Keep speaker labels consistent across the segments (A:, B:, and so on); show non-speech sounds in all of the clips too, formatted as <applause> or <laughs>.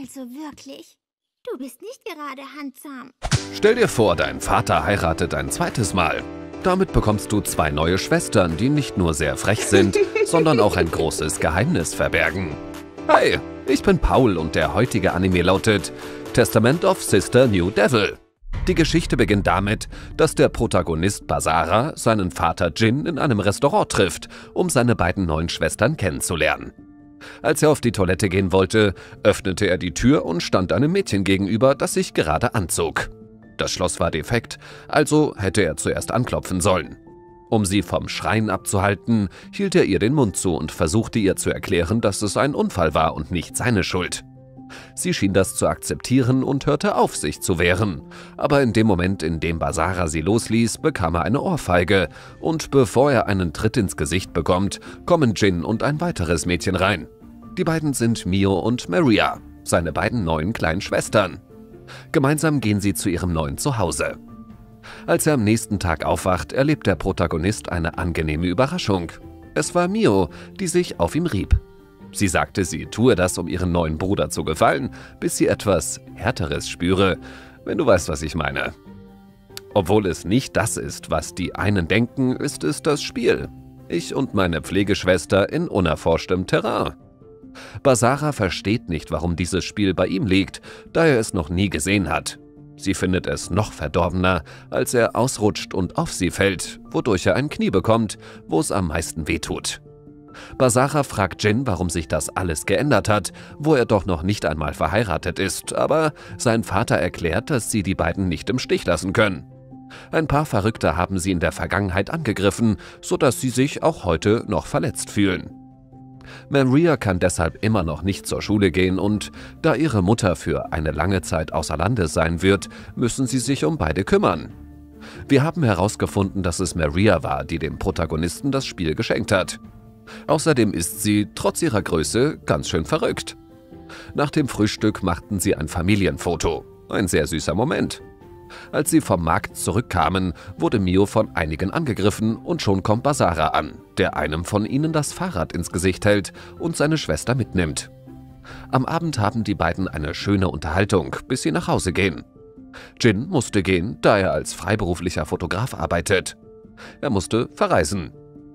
A: Also wirklich, du bist nicht gerade handsam.
B: Stell dir vor, dein Vater heiratet ein zweites Mal. Damit bekommst du zwei neue Schwestern, die nicht nur sehr frech sind, <laughs> sondern auch ein großes Geheimnis verbergen. Hi, ich bin Paul und der heutige Anime lautet Testament of Sister New Devil. Die Geschichte beginnt damit, dass der Protagonist Basara seinen Vater Jin in einem Restaurant trifft, um seine beiden neuen Schwestern kennenzulernen. Als er auf die Toilette gehen wollte, öffnete er die Tür und stand einem Mädchen gegenüber, das sich gerade anzog. Das Schloss war defekt, also hätte er zuerst anklopfen sollen. Um sie vom Schreien abzuhalten, hielt er ihr den Mund zu und versuchte ihr zu erklären, dass es ein Unfall war und nicht seine Schuld. Sie schien das zu akzeptieren und hörte auf, sich zu wehren. Aber in dem Moment, in dem Basara sie losließ, bekam er eine Ohrfeige. Und bevor er einen Tritt ins Gesicht bekommt, kommen Jin und ein weiteres Mädchen rein. Die beiden sind Mio und Maria, seine beiden neuen kleinen Schwestern. Gemeinsam gehen sie zu ihrem neuen Zuhause. Als er am nächsten Tag aufwacht, erlebt der Protagonist eine angenehme Überraschung. Es war Mio, die sich auf ihm rieb. Sie sagte, sie tue das, um ihren neuen Bruder zu gefallen, bis sie etwas Härteres spüre, wenn du weißt, was ich meine. Obwohl es nicht das ist, was die einen denken, ist es das Spiel. Ich und meine Pflegeschwester in unerforschtem Terrain. Basara versteht nicht, warum dieses Spiel bei ihm liegt, da er es noch nie gesehen hat. Sie findet es noch verdorbener, als er ausrutscht und auf sie fällt, wodurch er ein Knie bekommt, wo es am meisten wehtut. Basara fragt Jin, warum sich das alles geändert hat, wo er doch noch nicht einmal verheiratet ist, aber sein Vater erklärt, dass sie die beiden nicht im Stich lassen können. Ein paar Verrückte haben sie in der Vergangenheit angegriffen, sodass sie sich auch heute noch verletzt fühlen. Maria kann deshalb immer noch nicht zur Schule gehen und da ihre Mutter für eine lange Zeit außer Landes sein wird, müssen sie sich um beide kümmern. Wir haben herausgefunden, dass es Maria war, die dem Protagonisten das Spiel geschenkt hat. Außerdem ist sie, trotz ihrer Größe, ganz schön verrückt. Nach dem Frühstück machten sie ein Familienfoto. Ein sehr süßer Moment. Als sie vom Markt zurückkamen, wurde Mio von einigen angegriffen und schon kommt Basara an, der einem von ihnen das Fahrrad ins Gesicht hält und seine Schwester mitnimmt. Am Abend haben die beiden eine schöne Unterhaltung, bis sie nach Hause gehen. Jin musste gehen, da er als freiberuflicher Fotograf arbeitet. Er musste verreisen.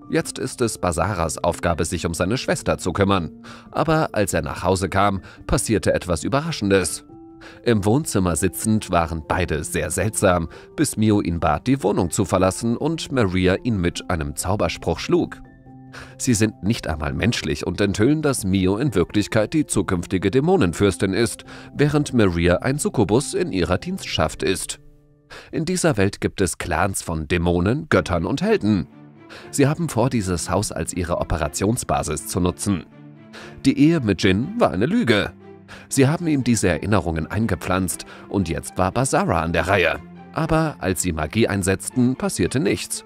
B: Jetzt ist es Basaras Aufgabe, sich um seine Schwester zu kümmern. Aber als er nach Hause kam, passierte etwas Überraschendes. Im Wohnzimmer sitzend waren beide sehr seltsam, bis Mio ihn bat, die Wohnung zu verlassen und Maria ihn mit einem Zauberspruch schlug. Sie sind nicht einmal menschlich und enthüllen, dass Mio in Wirklichkeit die zukünftige Dämonenfürstin ist, während Maria ein Succubus in ihrer Dienstschaft ist. In dieser Welt gibt es Clans von Dämonen, Göttern und Helden. Sie haben vor, dieses Haus als ihre Operationsbasis zu nutzen. Die Ehe mit Jin war eine Lüge. Sie haben ihm diese Erinnerungen eingepflanzt und jetzt war Basara an der Reihe. Aber als sie Magie einsetzten, passierte nichts.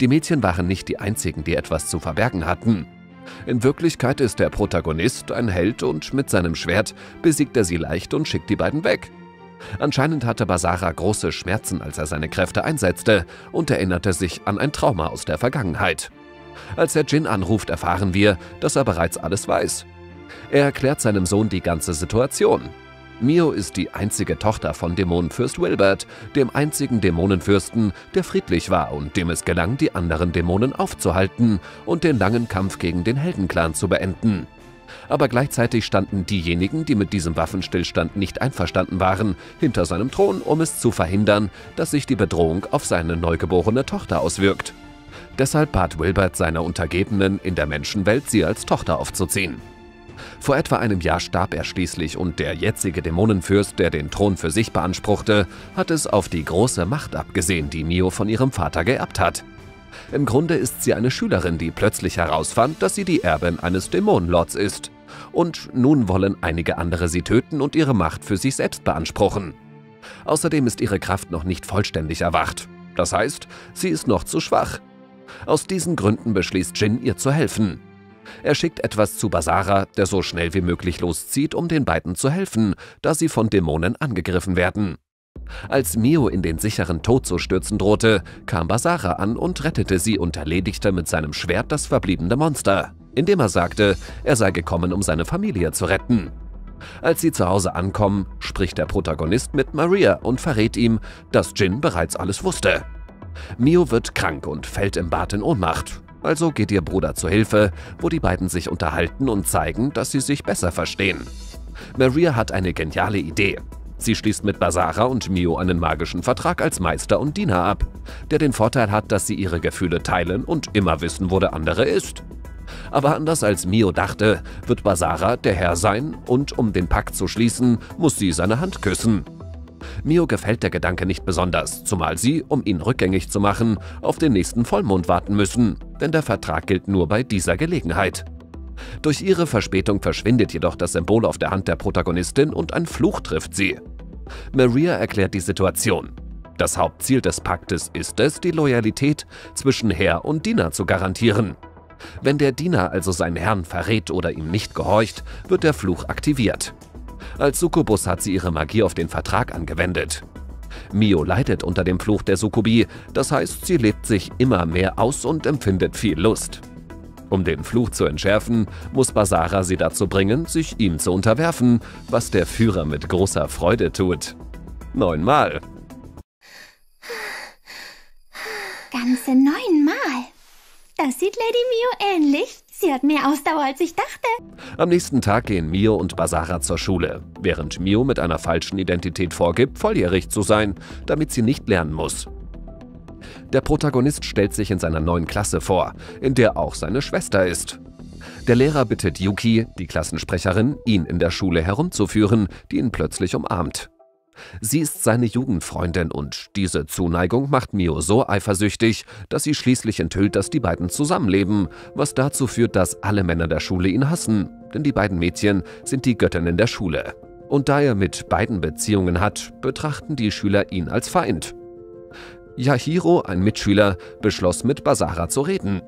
B: Die Mädchen waren nicht die einzigen, die etwas zu verbergen hatten. In Wirklichkeit ist der Protagonist ein Held und mit seinem Schwert besiegt er sie leicht und schickt die beiden weg. Anscheinend hatte Basara große Schmerzen, als er seine Kräfte einsetzte und erinnerte sich an ein Trauma aus der Vergangenheit. Als er Jin anruft, erfahren wir, dass er bereits alles weiß. Er erklärt seinem Sohn die ganze Situation. Mio ist die einzige Tochter von Dämonenfürst Wilbert, dem einzigen Dämonenfürsten, der friedlich war und dem es gelang, die anderen Dämonen aufzuhalten und den langen Kampf gegen den Heldenclan zu beenden aber gleichzeitig standen diejenigen, die mit diesem Waffenstillstand nicht einverstanden waren, hinter seinem Thron, um es zu verhindern, dass sich die Bedrohung auf seine neugeborene Tochter auswirkt. Deshalb bat Wilbert seine Untergebenen in der Menschenwelt, sie als Tochter aufzuziehen. Vor etwa einem Jahr starb er schließlich und der jetzige Dämonenfürst, der den Thron für sich beanspruchte, hat es auf die große Macht abgesehen, die Mio von ihrem Vater geerbt hat. Im Grunde ist sie eine Schülerin, die plötzlich herausfand, dass sie die Erbin eines Dämonenlords ist. Und nun wollen einige andere sie töten und ihre Macht für sich selbst beanspruchen. Außerdem ist ihre Kraft noch nicht vollständig erwacht. Das heißt, sie ist noch zu schwach. Aus diesen Gründen beschließt Jin, ihr zu helfen. Er schickt etwas zu Basara, der so schnell wie möglich loszieht, um den beiden zu helfen, da sie von Dämonen angegriffen werden. Als Mio in den sicheren Tod zu stürzen drohte, kam Basara an und rettete sie und erledigte mit seinem Schwert das verbliebene Monster. Indem er sagte, er sei gekommen, um seine Familie zu retten. Als sie zu Hause ankommen, spricht der Protagonist mit Maria und verrät ihm, dass Jin bereits alles wusste. Mio wird krank und fällt im Bad in Ohnmacht. Also geht ihr Bruder zu Hilfe, wo die beiden sich unterhalten und zeigen, dass sie sich besser verstehen. Maria hat eine geniale Idee. Sie schließt mit Basara und Mio einen magischen Vertrag als Meister und Diener ab, der den Vorteil hat, dass sie ihre Gefühle teilen und immer wissen, wo der andere ist. Aber anders als Mio dachte, wird Basara der Herr sein und um den Pakt zu schließen, muss sie seine Hand küssen. Mio gefällt der Gedanke nicht besonders, zumal sie, um ihn rückgängig zu machen, auf den nächsten Vollmond warten müssen, denn der Vertrag gilt nur bei dieser Gelegenheit. Durch ihre Verspätung verschwindet jedoch das Symbol auf der Hand der Protagonistin und ein Fluch trifft sie. Maria erklärt die Situation. Das Hauptziel des Paktes ist es, die Loyalität zwischen Herr und Diener zu garantieren. Wenn der Diener also seinen Herrn verrät oder ihm nicht gehorcht, wird der Fluch aktiviert. Als Succubus hat sie ihre Magie auf den Vertrag angewendet. Mio leidet unter dem Fluch der Succubi, das heißt, sie lebt sich immer mehr aus und empfindet viel Lust. Um den Fluch zu entschärfen, muss Basara sie dazu bringen, sich ihm zu unterwerfen, was der Führer mit großer Freude tut. Neunmal.
A: Ganze neunmal. Das sieht Lady Mio ähnlich. Sie hat mehr Ausdauer, als ich dachte.
B: Am nächsten Tag gehen Mio und Basara zur Schule, während Mio mit einer falschen Identität vorgibt, volljährig zu sein, damit sie nicht lernen muss. Der Protagonist stellt sich in seiner neuen Klasse vor, in der auch seine Schwester ist. Der Lehrer bittet Yuki, die Klassensprecherin, ihn in der Schule herumzuführen, die ihn plötzlich umarmt. Sie ist seine Jugendfreundin und diese Zuneigung macht Mio so eifersüchtig, dass sie schließlich enthüllt, dass die beiden zusammenleben, was dazu führt, dass alle Männer der Schule ihn hassen, denn die beiden Mädchen sind die Göttinnen der Schule. Und da er mit beiden Beziehungen hat, betrachten die Schüler ihn als Feind. Yahiro, ein Mitschüler, beschloss mit Basara zu reden.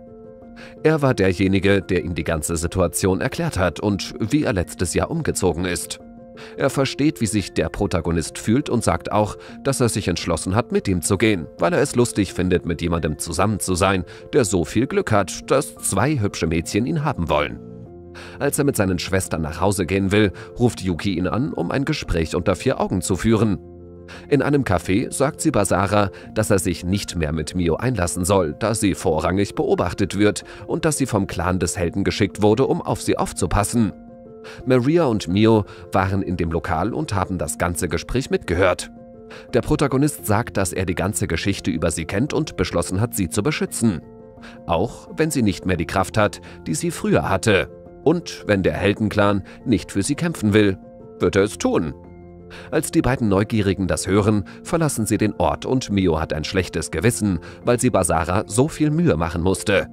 B: Er war derjenige, der ihm die ganze Situation erklärt hat und wie er letztes Jahr umgezogen ist. Er versteht, wie sich der Protagonist fühlt und sagt auch, dass er sich entschlossen hat, mit ihm zu gehen, weil er es lustig findet, mit jemandem zusammen zu sein, der so viel Glück hat, dass zwei hübsche Mädchen ihn haben wollen. Als er mit seinen Schwestern nach Hause gehen will, ruft Yuki ihn an, um ein Gespräch unter vier Augen zu führen. In einem Café sagt sie Basara, dass er sich nicht mehr mit Mio einlassen soll, da sie vorrangig beobachtet wird und dass sie vom Clan des Helden geschickt wurde, um auf sie aufzupassen. Maria und Mio waren in dem Lokal und haben das ganze Gespräch mitgehört. Der Protagonist sagt, dass er die ganze Geschichte über sie kennt und beschlossen hat, sie zu beschützen. Auch wenn sie nicht mehr die Kraft hat, die sie früher hatte. Und wenn der Heldenclan nicht für sie kämpfen will, wird er es tun. Als die beiden Neugierigen das hören, verlassen sie den Ort und Mio hat ein schlechtes Gewissen, weil sie Basara so viel Mühe machen musste.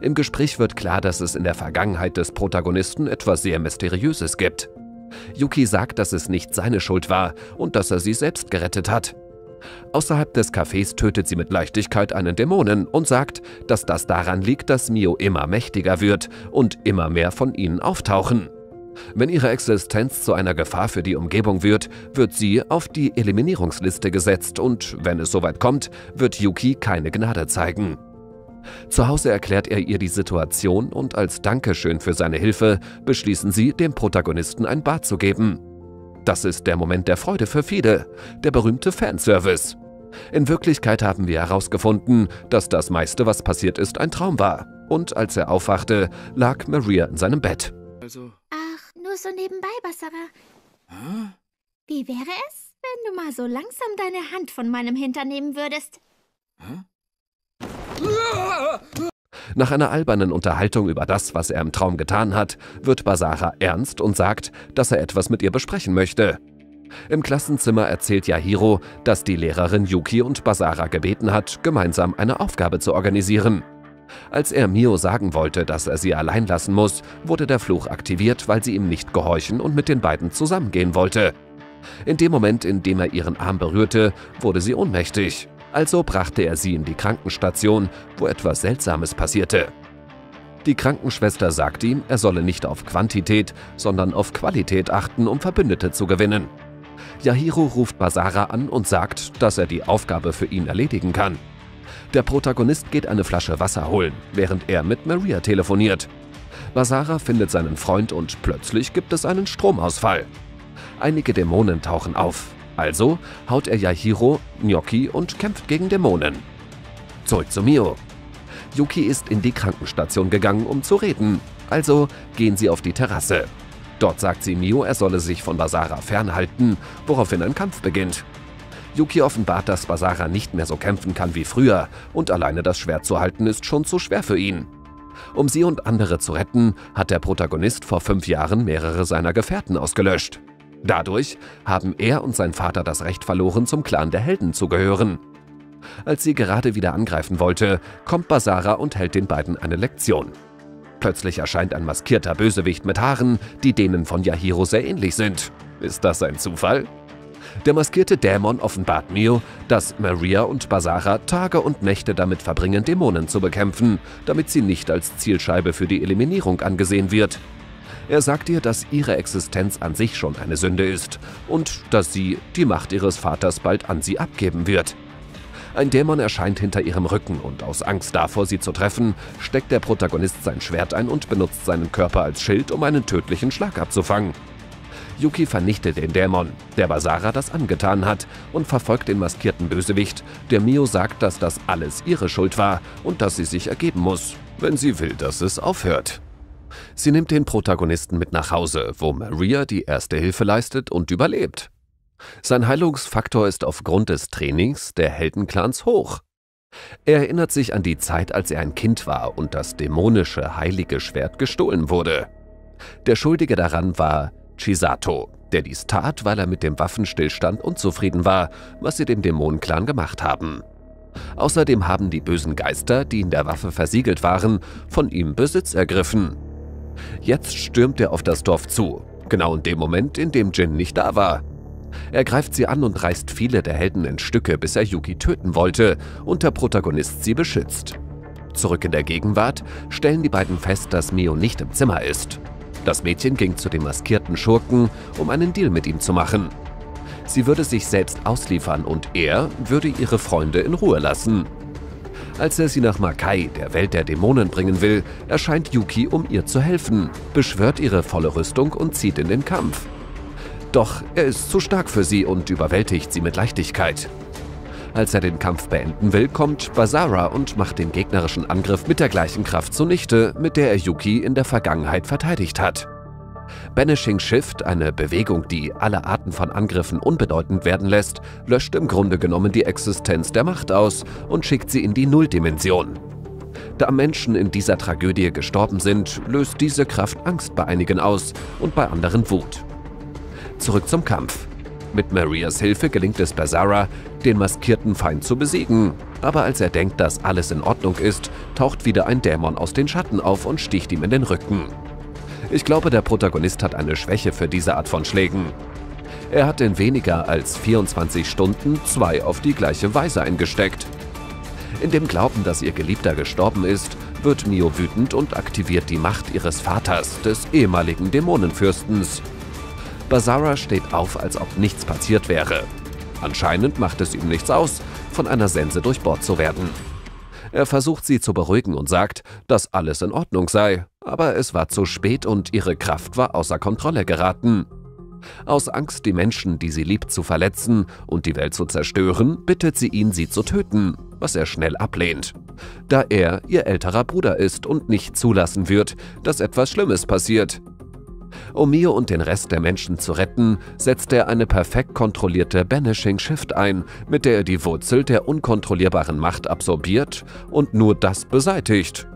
B: Im Gespräch wird klar, dass es in der Vergangenheit des Protagonisten etwas sehr Mysteriöses gibt. Yuki sagt, dass es nicht seine Schuld war und dass er sie selbst gerettet hat. Außerhalb des Cafés tötet sie mit Leichtigkeit einen Dämonen und sagt, dass das daran liegt, dass Mio immer mächtiger wird und immer mehr von ihnen auftauchen. Wenn ihre Existenz zu einer Gefahr für die Umgebung wird, wird sie auf die Eliminierungsliste gesetzt und wenn es soweit kommt, wird Yuki keine Gnade zeigen. Zu Hause erklärt er ihr die Situation und als Dankeschön für seine Hilfe beschließen sie, dem Protagonisten ein Bad zu geben. Das ist der Moment der Freude für viele, der berühmte Fanservice. In Wirklichkeit haben wir herausgefunden, dass das meiste, was passiert ist, ein Traum war. Und als er aufwachte, lag Maria in seinem Bett.
A: Also. Ach, nur so nebenbei, Basara. Hä? Wie wäre es, wenn du mal so langsam deine Hand von meinem Hintern nehmen würdest? Hä?
B: Nach einer albernen Unterhaltung über das, was er im Traum getan hat, wird Basara ernst und sagt, dass er etwas mit ihr besprechen möchte. Im Klassenzimmer erzählt Yahiro, dass die Lehrerin Yuki und Basara gebeten hat, gemeinsam eine Aufgabe zu organisieren. Als er Mio sagen wollte, dass er sie allein lassen muss, wurde der Fluch aktiviert, weil sie ihm nicht gehorchen und mit den beiden zusammengehen wollte. In dem Moment, in dem er ihren Arm berührte, wurde sie ohnmächtig. Also brachte er sie in die Krankenstation, wo etwas Seltsames passierte. Die Krankenschwester sagt ihm, er solle nicht auf Quantität, sondern auf Qualität achten, um Verbündete zu gewinnen. Yahiro ruft Basara an und sagt, dass er die Aufgabe für ihn erledigen kann. Der Protagonist geht eine Flasche Wasser holen, während er mit Maria telefoniert. Basara findet seinen Freund und plötzlich gibt es einen Stromausfall. Einige Dämonen tauchen auf, also haut er Yahiro, Gnocchi und kämpft gegen Dämonen. Zurück zu Mio. Yuki ist in die Krankenstation gegangen, um zu reden, also gehen sie auf die Terrasse. Dort sagt sie Mio, er solle sich von Basara fernhalten, woraufhin ein Kampf beginnt. Yuki offenbart, dass Basara nicht mehr so kämpfen kann wie früher und alleine das Schwert zu halten ist schon zu schwer für ihn. Um sie und andere zu retten, hat der Protagonist vor fünf Jahren mehrere seiner Gefährten ausgelöscht. Dadurch haben er und sein Vater das Recht verloren, zum Clan der Helden zu gehören. Als sie gerade wieder angreifen wollte, kommt Basara und hält den beiden eine Lektion. Plötzlich erscheint ein maskierter Bösewicht mit Haaren, die denen von Yahiro sehr ähnlich sind. Ist das ein Zufall? Der maskierte Dämon offenbart Mio, dass Maria und Basara Tage und Nächte damit verbringen, Dämonen zu bekämpfen, damit sie nicht als Zielscheibe für die Eliminierung angesehen wird. Er sagt ihr, dass ihre Existenz an sich schon eine Sünde ist und dass sie die Macht ihres Vaters bald an sie abgeben wird. Ein Dämon erscheint hinter ihrem Rücken und aus Angst davor, sie zu treffen, steckt der Protagonist sein Schwert ein und benutzt seinen Körper als Schild, um einen tödlichen Schlag abzufangen. Yuki vernichtet den Dämon, der Basara das angetan hat, und verfolgt den maskierten Bösewicht, der Mio sagt, dass das alles ihre Schuld war und dass sie sich ergeben muss, wenn sie will, dass es aufhört. Sie nimmt den Protagonisten mit nach Hause, wo Maria die erste Hilfe leistet und überlebt. Sein Heilungsfaktor ist aufgrund des Trainings der Heldenclans hoch. Er erinnert sich an die Zeit, als er ein Kind war und das dämonische heilige Schwert gestohlen wurde. Der Schuldige daran war Chisato, der dies tat, weil er mit dem Waffenstillstand unzufrieden war, was sie dem Dämonenclan gemacht haben. Außerdem haben die bösen Geister, die in der Waffe versiegelt waren, von ihm Besitz ergriffen. Jetzt stürmt er auf das Dorf zu, genau in dem Moment, in dem Jin nicht da war. Er greift sie an und reißt viele der Helden in Stücke, bis er Yuki töten wollte und der Protagonist sie beschützt. Zurück in der Gegenwart stellen die beiden fest, dass Mio nicht im Zimmer ist. Das Mädchen ging zu dem maskierten Schurken, um einen Deal mit ihm zu machen. Sie würde sich selbst ausliefern und er würde ihre Freunde in Ruhe lassen. Als er sie nach Makai, der Welt der Dämonen, bringen will, erscheint Yuki, um ihr zu helfen, beschwört ihre volle Rüstung und zieht in den Kampf. Doch er ist zu stark für sie und überwältigt sie mit Leichtigkeit. Als er den Kampf beenden will, kommt Basara und macht den gegnerischen Angriff mit der gleichen Kraft zunichte, mit der er Yuki in der Vergangenheit verteidigt hat. Banishing Shift, eine Bewegung, die alle Arten von Angriffen unbedeutend werden lässt, löscht im Grunde genommen die Existenz der Macht aus und schickt sie in die Nulldimension. Da Menschen in dieser Tragödie gestorben sind, löst diese Kraft Angst bei einigen aus und bei anderen Wut. Zurück zum Kampf. Mit Marias Hilfe gelingt es Bazara, den maskierten Feind zu besiegen. Aber als er denkt, dass alles in Ordnung ist, taucht wieder ein Dämon aus den Schatten auf und sticht ihm in den Rücken. Ich glaube, der Protagonist hat eine Schwäche für diese Art von Schlägen. Er hat in weniger als 24 Stunden zwei auf die gleiche Weise eingesteckt. In dem Glauben, dass ihr Geliebter gestorben ist, wird Mio wütend und aktiviert die Macht ihres Vaters, des ehemaligen Dämonenfürstens, Basara steht auf, als ob nichts passiert wäre. Anscheinend macht es ihm nichts aus, von einer Sense durchbohrt zu werden. Er versucht sie zu beruhigen und sagt, dass alles in Ordnung sei, aber es war zu spät und ihre Kraft war außer Kontrolle geraten. Aus Angst, die Menschen, die sie liebt, zu verletzen und die Welt zu zerstören, bittet sie ihn, sie zu töten, was er schnell ablehnt, da er ihr älterer Bruder ist und nicht zulassen wird, dass etwas Schlimmes passiert. Um Mio und den Rest der Menschen zu retten, setzt er eine perfekt kontrollierte Banishing Shift ein, mit der er die Wurzel der unkontrollierbaren Macht absorbiert und nur das beseitigt.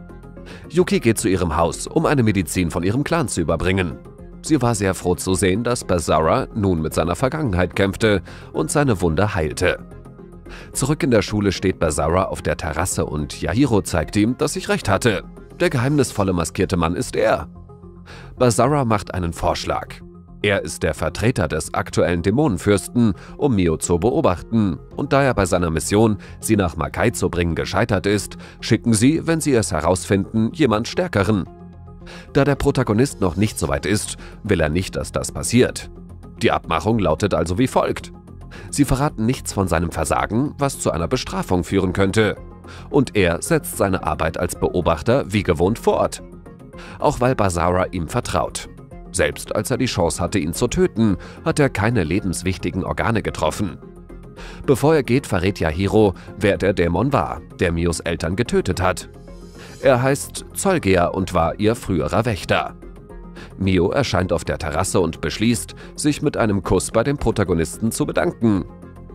B: Yuki geht zu ihrem Haus, um eine Medizin von ihrem Clan zu überbringen. Sie war sehr froh zu sehen, dass Bazara nun mit seiner Vergangenheit kämpfte und seine Wunde heilte. Zurück in der Schule steht Bazara auf der Terrasse und Yahiro zeigt ihm, dass ich recht hatte. Der geheimnisvolle maskierte Mann ist er. Basara macht einen Vorschlag. Er ist der Vertreter des aktuellen Dämonenfürsten, um Mio zu beobachten, und da er bei seiner Mission, sie nach Makai zu bringen, gescheitert ist, schicken sie, wenn sie es herausfinden, jemand Stärkeren. Da der Protagonist noch nicht so weit ist, will er nicht, dass das passiert. Die Abmachung lautet also wie folgt. Sie verraten nichts von seinem Versagen, was zu einer Bestrafung führen könnte. Und er setzt seine Arbeit als Beobachter wie gewohnt fort. Auch weil Basara ihm vertraut. Selbst als er die Chance hatte, ihn zu töten, hat er keine lebenswichtigen Organe getroffen. Bevor er geht, verrät Yahiro, wer der Dämon war, der Mios Eltern getötet hat. Er heißt Zolgea und war ihr früherer Wächter. Mio erscheint auf der Terrasse und beschließt, sich mit einem Kuss bei dem Protagonisten zu bedanken.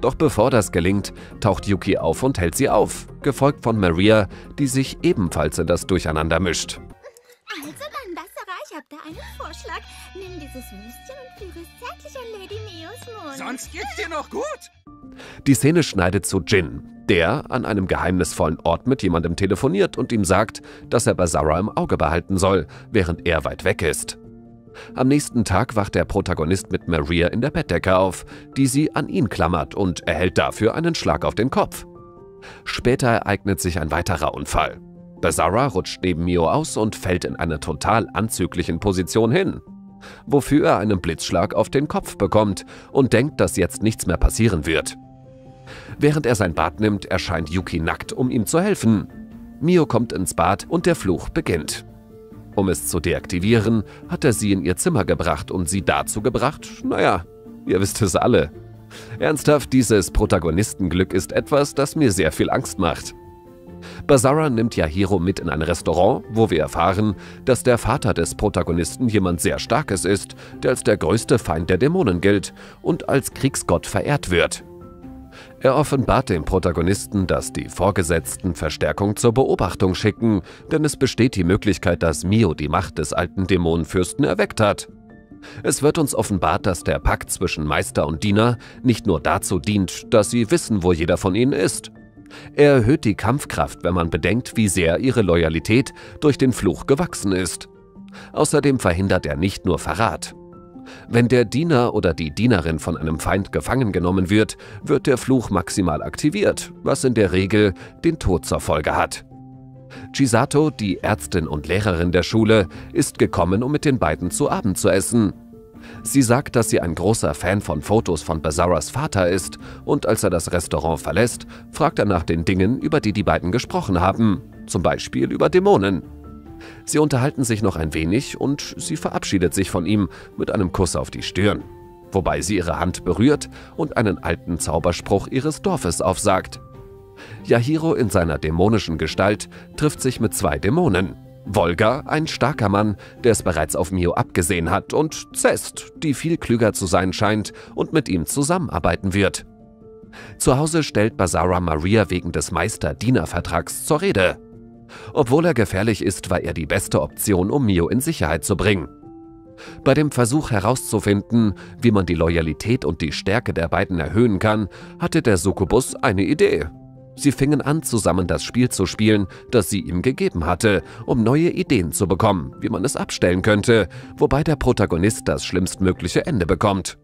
B: Doch bevor das gelingt, taucht Yuki auf und hält sie auf, gefolgt von Maria, die sich ebenfalls in das Durcheinander mischt.
A: Also ich hab da einen Vorschlag. Nimm dieses Würstchen und führe es zärtlich an Lady Mios Mund.
C: Sonst geht's dir noch gut.
B: Die Szene schneidet zu Jin, der an einem geheimnisvollen Ort mit jemandem telefoniert und ihm sagt, dass er Basara im Auge behalten soll, während er weit weg ist. Am nächsten Tag wacht der Protagonist mit Maria in der Bettdecke auf, die sie an ihn klammert und erhält dafür einen Schlag auf den Kopf. Später ereignet sich ein weiterer Unfall. Basara rutscht neben Mio aus und fällt in einer total anzüglichen Position hin, wofür er einen Blitzschlag auf den Kopf bekommt und denkt, dass jetzt nichts mehr passieren wird. Während er sein Bad nimmt, erscheint Yuki nackt, um ihm zu helfen. Mio kommt ins Bad und der Fluch beginnt. Um es zu deaktivieren, hat er sie in ihr Zimmer gebracht und sie dazu gebracht, naja, ihr wisst es alle. Ernsthaft, dieses Protagonistenglück ist etwas, das mir sehr viel Angst macht. Basara nimmt Yahiro mit in ein Restaurant, wo wir erfahren, dass der Vater des Protagonisten jemand sehr Starkes ist, der als der größte Feind der Dämonen gilt und als Kriegsgott verehrt wird. Er offenbart dem Protagonisten, dass die Vorgesetzten Verstärkung zur Beobachtung schicken, denn es besteht die Möglichkeit, dass Mio die Macht des alten Dämonenfürsten erweckt hat. Es wird uns offenbart, dass der Pakt zwischen Meister und Diener nicht nur dazu dient, dass sie wissen, wo jeder von ihnen ist. Er erhöht die Kampfkraft, wenn man bedenkt, wie sehr ihre Loyalität durch den Fluch gewachsen ist. Außerdem verhindert er nicht nur Verrat. Wenn der Diener oder die Dienerin von einem Feind gefangen genommen wird, wird der Fluch maximal aktiviert, was in der Regel den Tod zur Folge hat. Chisato, die Ärztin und Lehrerin der Schule, ist gekommen, um mit den beiden zu Abend zu essen. Sie sagt, dass sie ein großer Fan von Fotos von Bazaras Vater ist und als er das Restaurant verlässt, fragt er nach den Dingen, über die die beiden gesprochen haben, zum Beispiel über Dämonen. Sie unterhalten sich noch ein wenig und sie verabschiedet sich von ihm mit einem Kuss auf die Stirn, wobei sie ihre Hand berührt und einen alten Zauberspruch ihres Dorfes aufsagt. Yahiro in seiner dämonischen Gestalt trifft sich mit zwei Dämonen. Volga, ein starker Mann, der es bereits auf Mio abgesehen hat, und Zest, die viel klüger zu sein scheint und mit ihm zusammenarbeiten wird. Zu Hause stellt Basara Maria wegen des Meister-Diener-Vertrags zur Rede. Obwohl er gefährlich ist, war er die beste Option, um Mio in Sicherheit zu bringen. Bei dem Versuch herauszufinden, wie man die Loyalität und die Stärke der beiden erhöhen kann, hatte der Succubus eine Idee. Sie fingen an, zusammen das Spiel zu spielen, das sie ihm gegeben hatte, um neue Ideen zu bekommen, wie man es abstellen könnte, wobei der Protagonist das schlimmstmögliche Ende bekommt.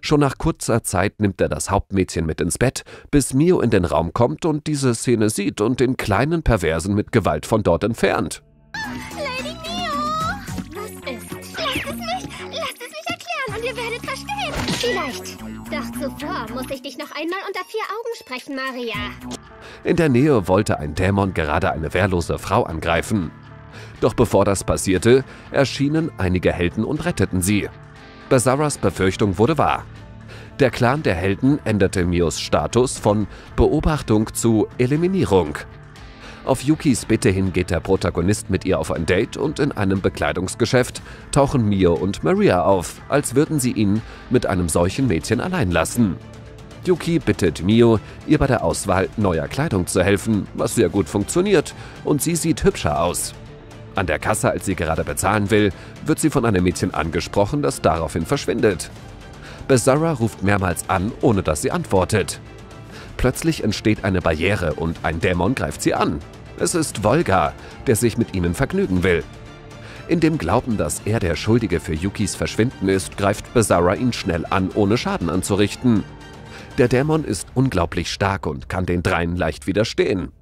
B: Schon nach kurzer Zeit nimmt er das Hauptmädchen mit ins Bett, bis Mio in den Raum kommt und diese Szene sieht und den kleinen Perversen mit Gewalt von dort entfernt.
A: Lady Mio! Was ist? Lasst es mich! Lasst es mich erklären und ihr werdet verstehen!
D: Vielleicht. Doch zuvor muss ich dich noch einmal unter vier Augen sprechen, Maria.
B: In der Nähe wollte ein Dämon gerade eine wehrlose Frau angreifen. Doch bevor das passierte, erschienen einige Helden und retteten sie. Bazaras Befürchtung wurde wahr. Der Clan der Helden änderte Mios Status von Beobachtung zu Eliminierung. Auf Yukis Bitte hin geht der Protagonist mit ihr auf ein Date und in einem Bekleidungsgeschäft tauchen Mio und Maria auf, als würden sie ihn mit einem solchen Mädchen allein lassen. Yuki bittet Mio, ihr bei der Auswahl neuer Kleidung zu helfen, was sehr gut funktioniert, und sie sieht hübscher aus. An der Kasse, als sie gerade bezahlen will, wird sie von einem Mädchen angesprochen, das daraufhin verschwindet. Bezara ruft mehrmals an, ohne dass sie antwortet. Plötzlich entsteht eine Barriere und ein Dämon greift sie an. Es ist Volga, der sich mit ihnen vergnügen will. In dem Glauben, dass er der Schuldige für Yukis Verschwinden ist, greift Bezara ihn schnell an, ohne Schaden anzurichten. Der Dämon ist unglaublich stark und kann den dreien leicht widerstehen.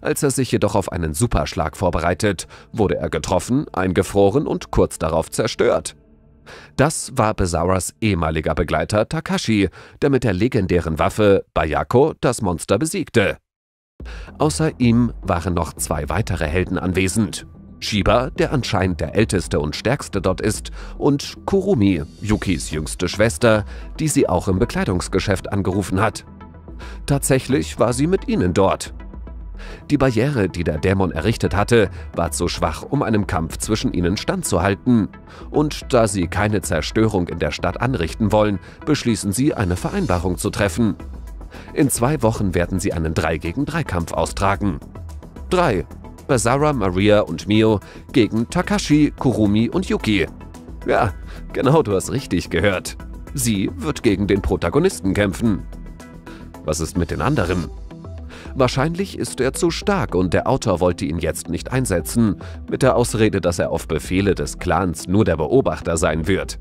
B: Als er sich jedoch auf einen Superschlag vorbereitet, wurde er getroffen, eingefroren und kurz darauf zerstört. Das war Besaras ehemaliger Begleiter Takashi, der mit der legendären Waffe Bayako das Monster besiegte. Außer ihm waren noch zwei weitere Helden anwesend. Shiba, der anscheinend der älteste und stärkste dort ist, und Kurumi, Yukis jüngste Schwester, die sie auch im Bekleidungsgeschäft angerufen hat. Tatsächlich war sie mit ihnen dort. Die Barriere, die der Dämon errichtet hatte, war zu schwach, um einem Kampf zwischen ihnen standzuhalten. Und da sie keine Zerstörung in der Stadt anrichten wollen, beschließen sie, eine Vereinbarung zu treffen. In zwei Wochen werden sie einen 3 gegen 3 Kampf austragen. Drei. Basara, Maria und Mio gegen Takashi, Kurumi und Yuki. Ja, genau, du hast richtig gehört. Sie wird gegen den Protagonisten kämpfen. Was ist mit den anderen? Wahrscheinlich ist er zu stark und der Autor wollte ihn jetzt nicht einsetzen, mit der Ausrede, dass er auf Befehle des Clans nur der Beobachter sein wird.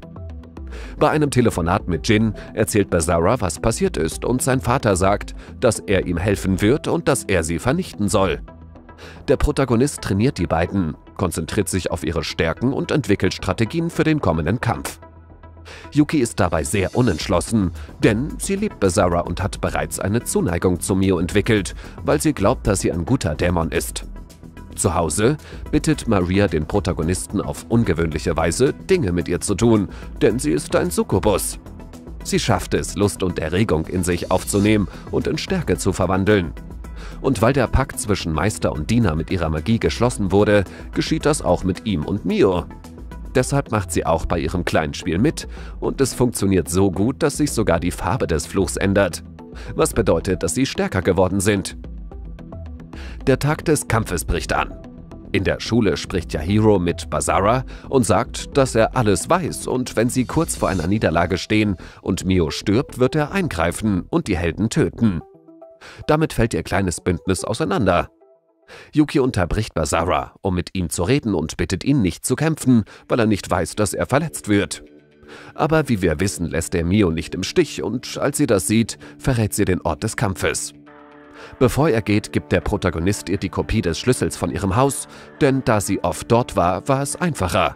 B: Bei einem Telefonat mit Jin erzählt Basara, was passiert ist und sein Vater sagt, dass er ihm helfen wird und dass er sie vernichten soll. Der Protagonist trainiert die beiden, konzentriert sich auf ihre Stärken und entwickelt Strategien für den kommenden Kampf. Yuki ist dabei sehr unentschlossen, denn sie liebt Basara und hat bereits eine Zuneigung zu Mio entwickelt, weil sie glaubt, dass sie ein guter Dämon ist. Zu Hause bittet Maria den Protagonisten auf ungewöhnliche Weise, Dinge mit ihr zu tun, denn sie ist ein Succubus. Sie schafft es, Lust und Erregung in sich aufzunehmen und in Stärke zu verwandeln. Und weil der Pakt zwischen Meister und Diener mit ihrer Magie geschlossen wurde, geschieht das auch mit ihm und Mio. Deshalb macht sie auch bei ihrem kleinen Spiel mit und es funktioniert so gut, dass sich sogar die Farbe des Fluchs ändert. Was bedeutet, dass sie stärker geworden sind. Der Tag des Kampfes bricht an. In der Schule spricht Yahiro mit Basara und sagt, dass er alles weiß und wenn sie kurz vor einer Niederlage stehen und Mio stirbt, wird er eingreifen und die Helden töten. Damit fällt ihr kleines Bündnis auseinander. Yuki unterbricht Basara, um mit ihm zu reden und bittet ihn nicht zu kämpfen, weil er nicht weiß, dass er verletzt wird. Aber wie wir wissen, lässt er Mio nicht im Stich und als sie das sieht, verrät sie den Ort des Kampfes. Bevor er geht, gibt der Protagonist ihr die Kopie des Schlüssels von ihrem Haus, denn da sie oft dort war, war es einfacher.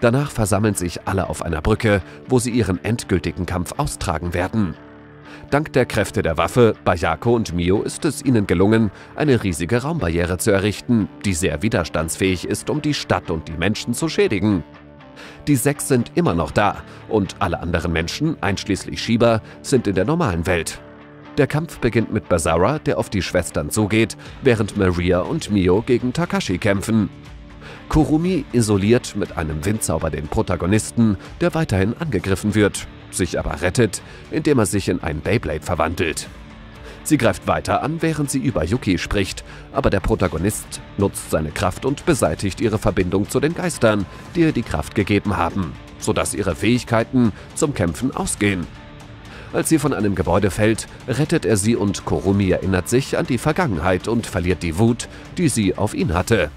B: Danach versammeln sich alle auf einer Brücke, wo sie ihren endgültigen Kampf austragen werden. Dank der Kräfte der Waffe, Bayako und Mio ist es ihnen gelungen, eine riesige Raumbarriere zu errichten, die sehr widerstandsfähig ist, um die Stadt und die Menschen zu schädigen. Die sechs sind immer noch da und alle anderen Menschen, einschließlich Shiba, sind in der normalen Welt. Der Kampf beginnt mit Basara, der auf die Schwestern zugeht, während Maria und Mio gegen Takashi kämpfen. Kurumi isoliert mit einem Windzauber den Protagonisten, der weiterhin angegriffen wird, sich aber rettet, indem er sich in einen Beyblade verwandelt. Sie greift weiter an, während sie über Yuki spricht, aber der Protagonist nutzt seine Kraft und beseitigt ihre Verbindung zu den Geistern, die ihr die Kraft gegeben haben, sodass ihre Fähigkeiten zum Kämpfen ausgehen. Als sie von einem Gebäude fällt, rettet er sie und Kurumi erinnert sich an die Vergangenheit und verliert die Wut, die sie auf ihn hatte.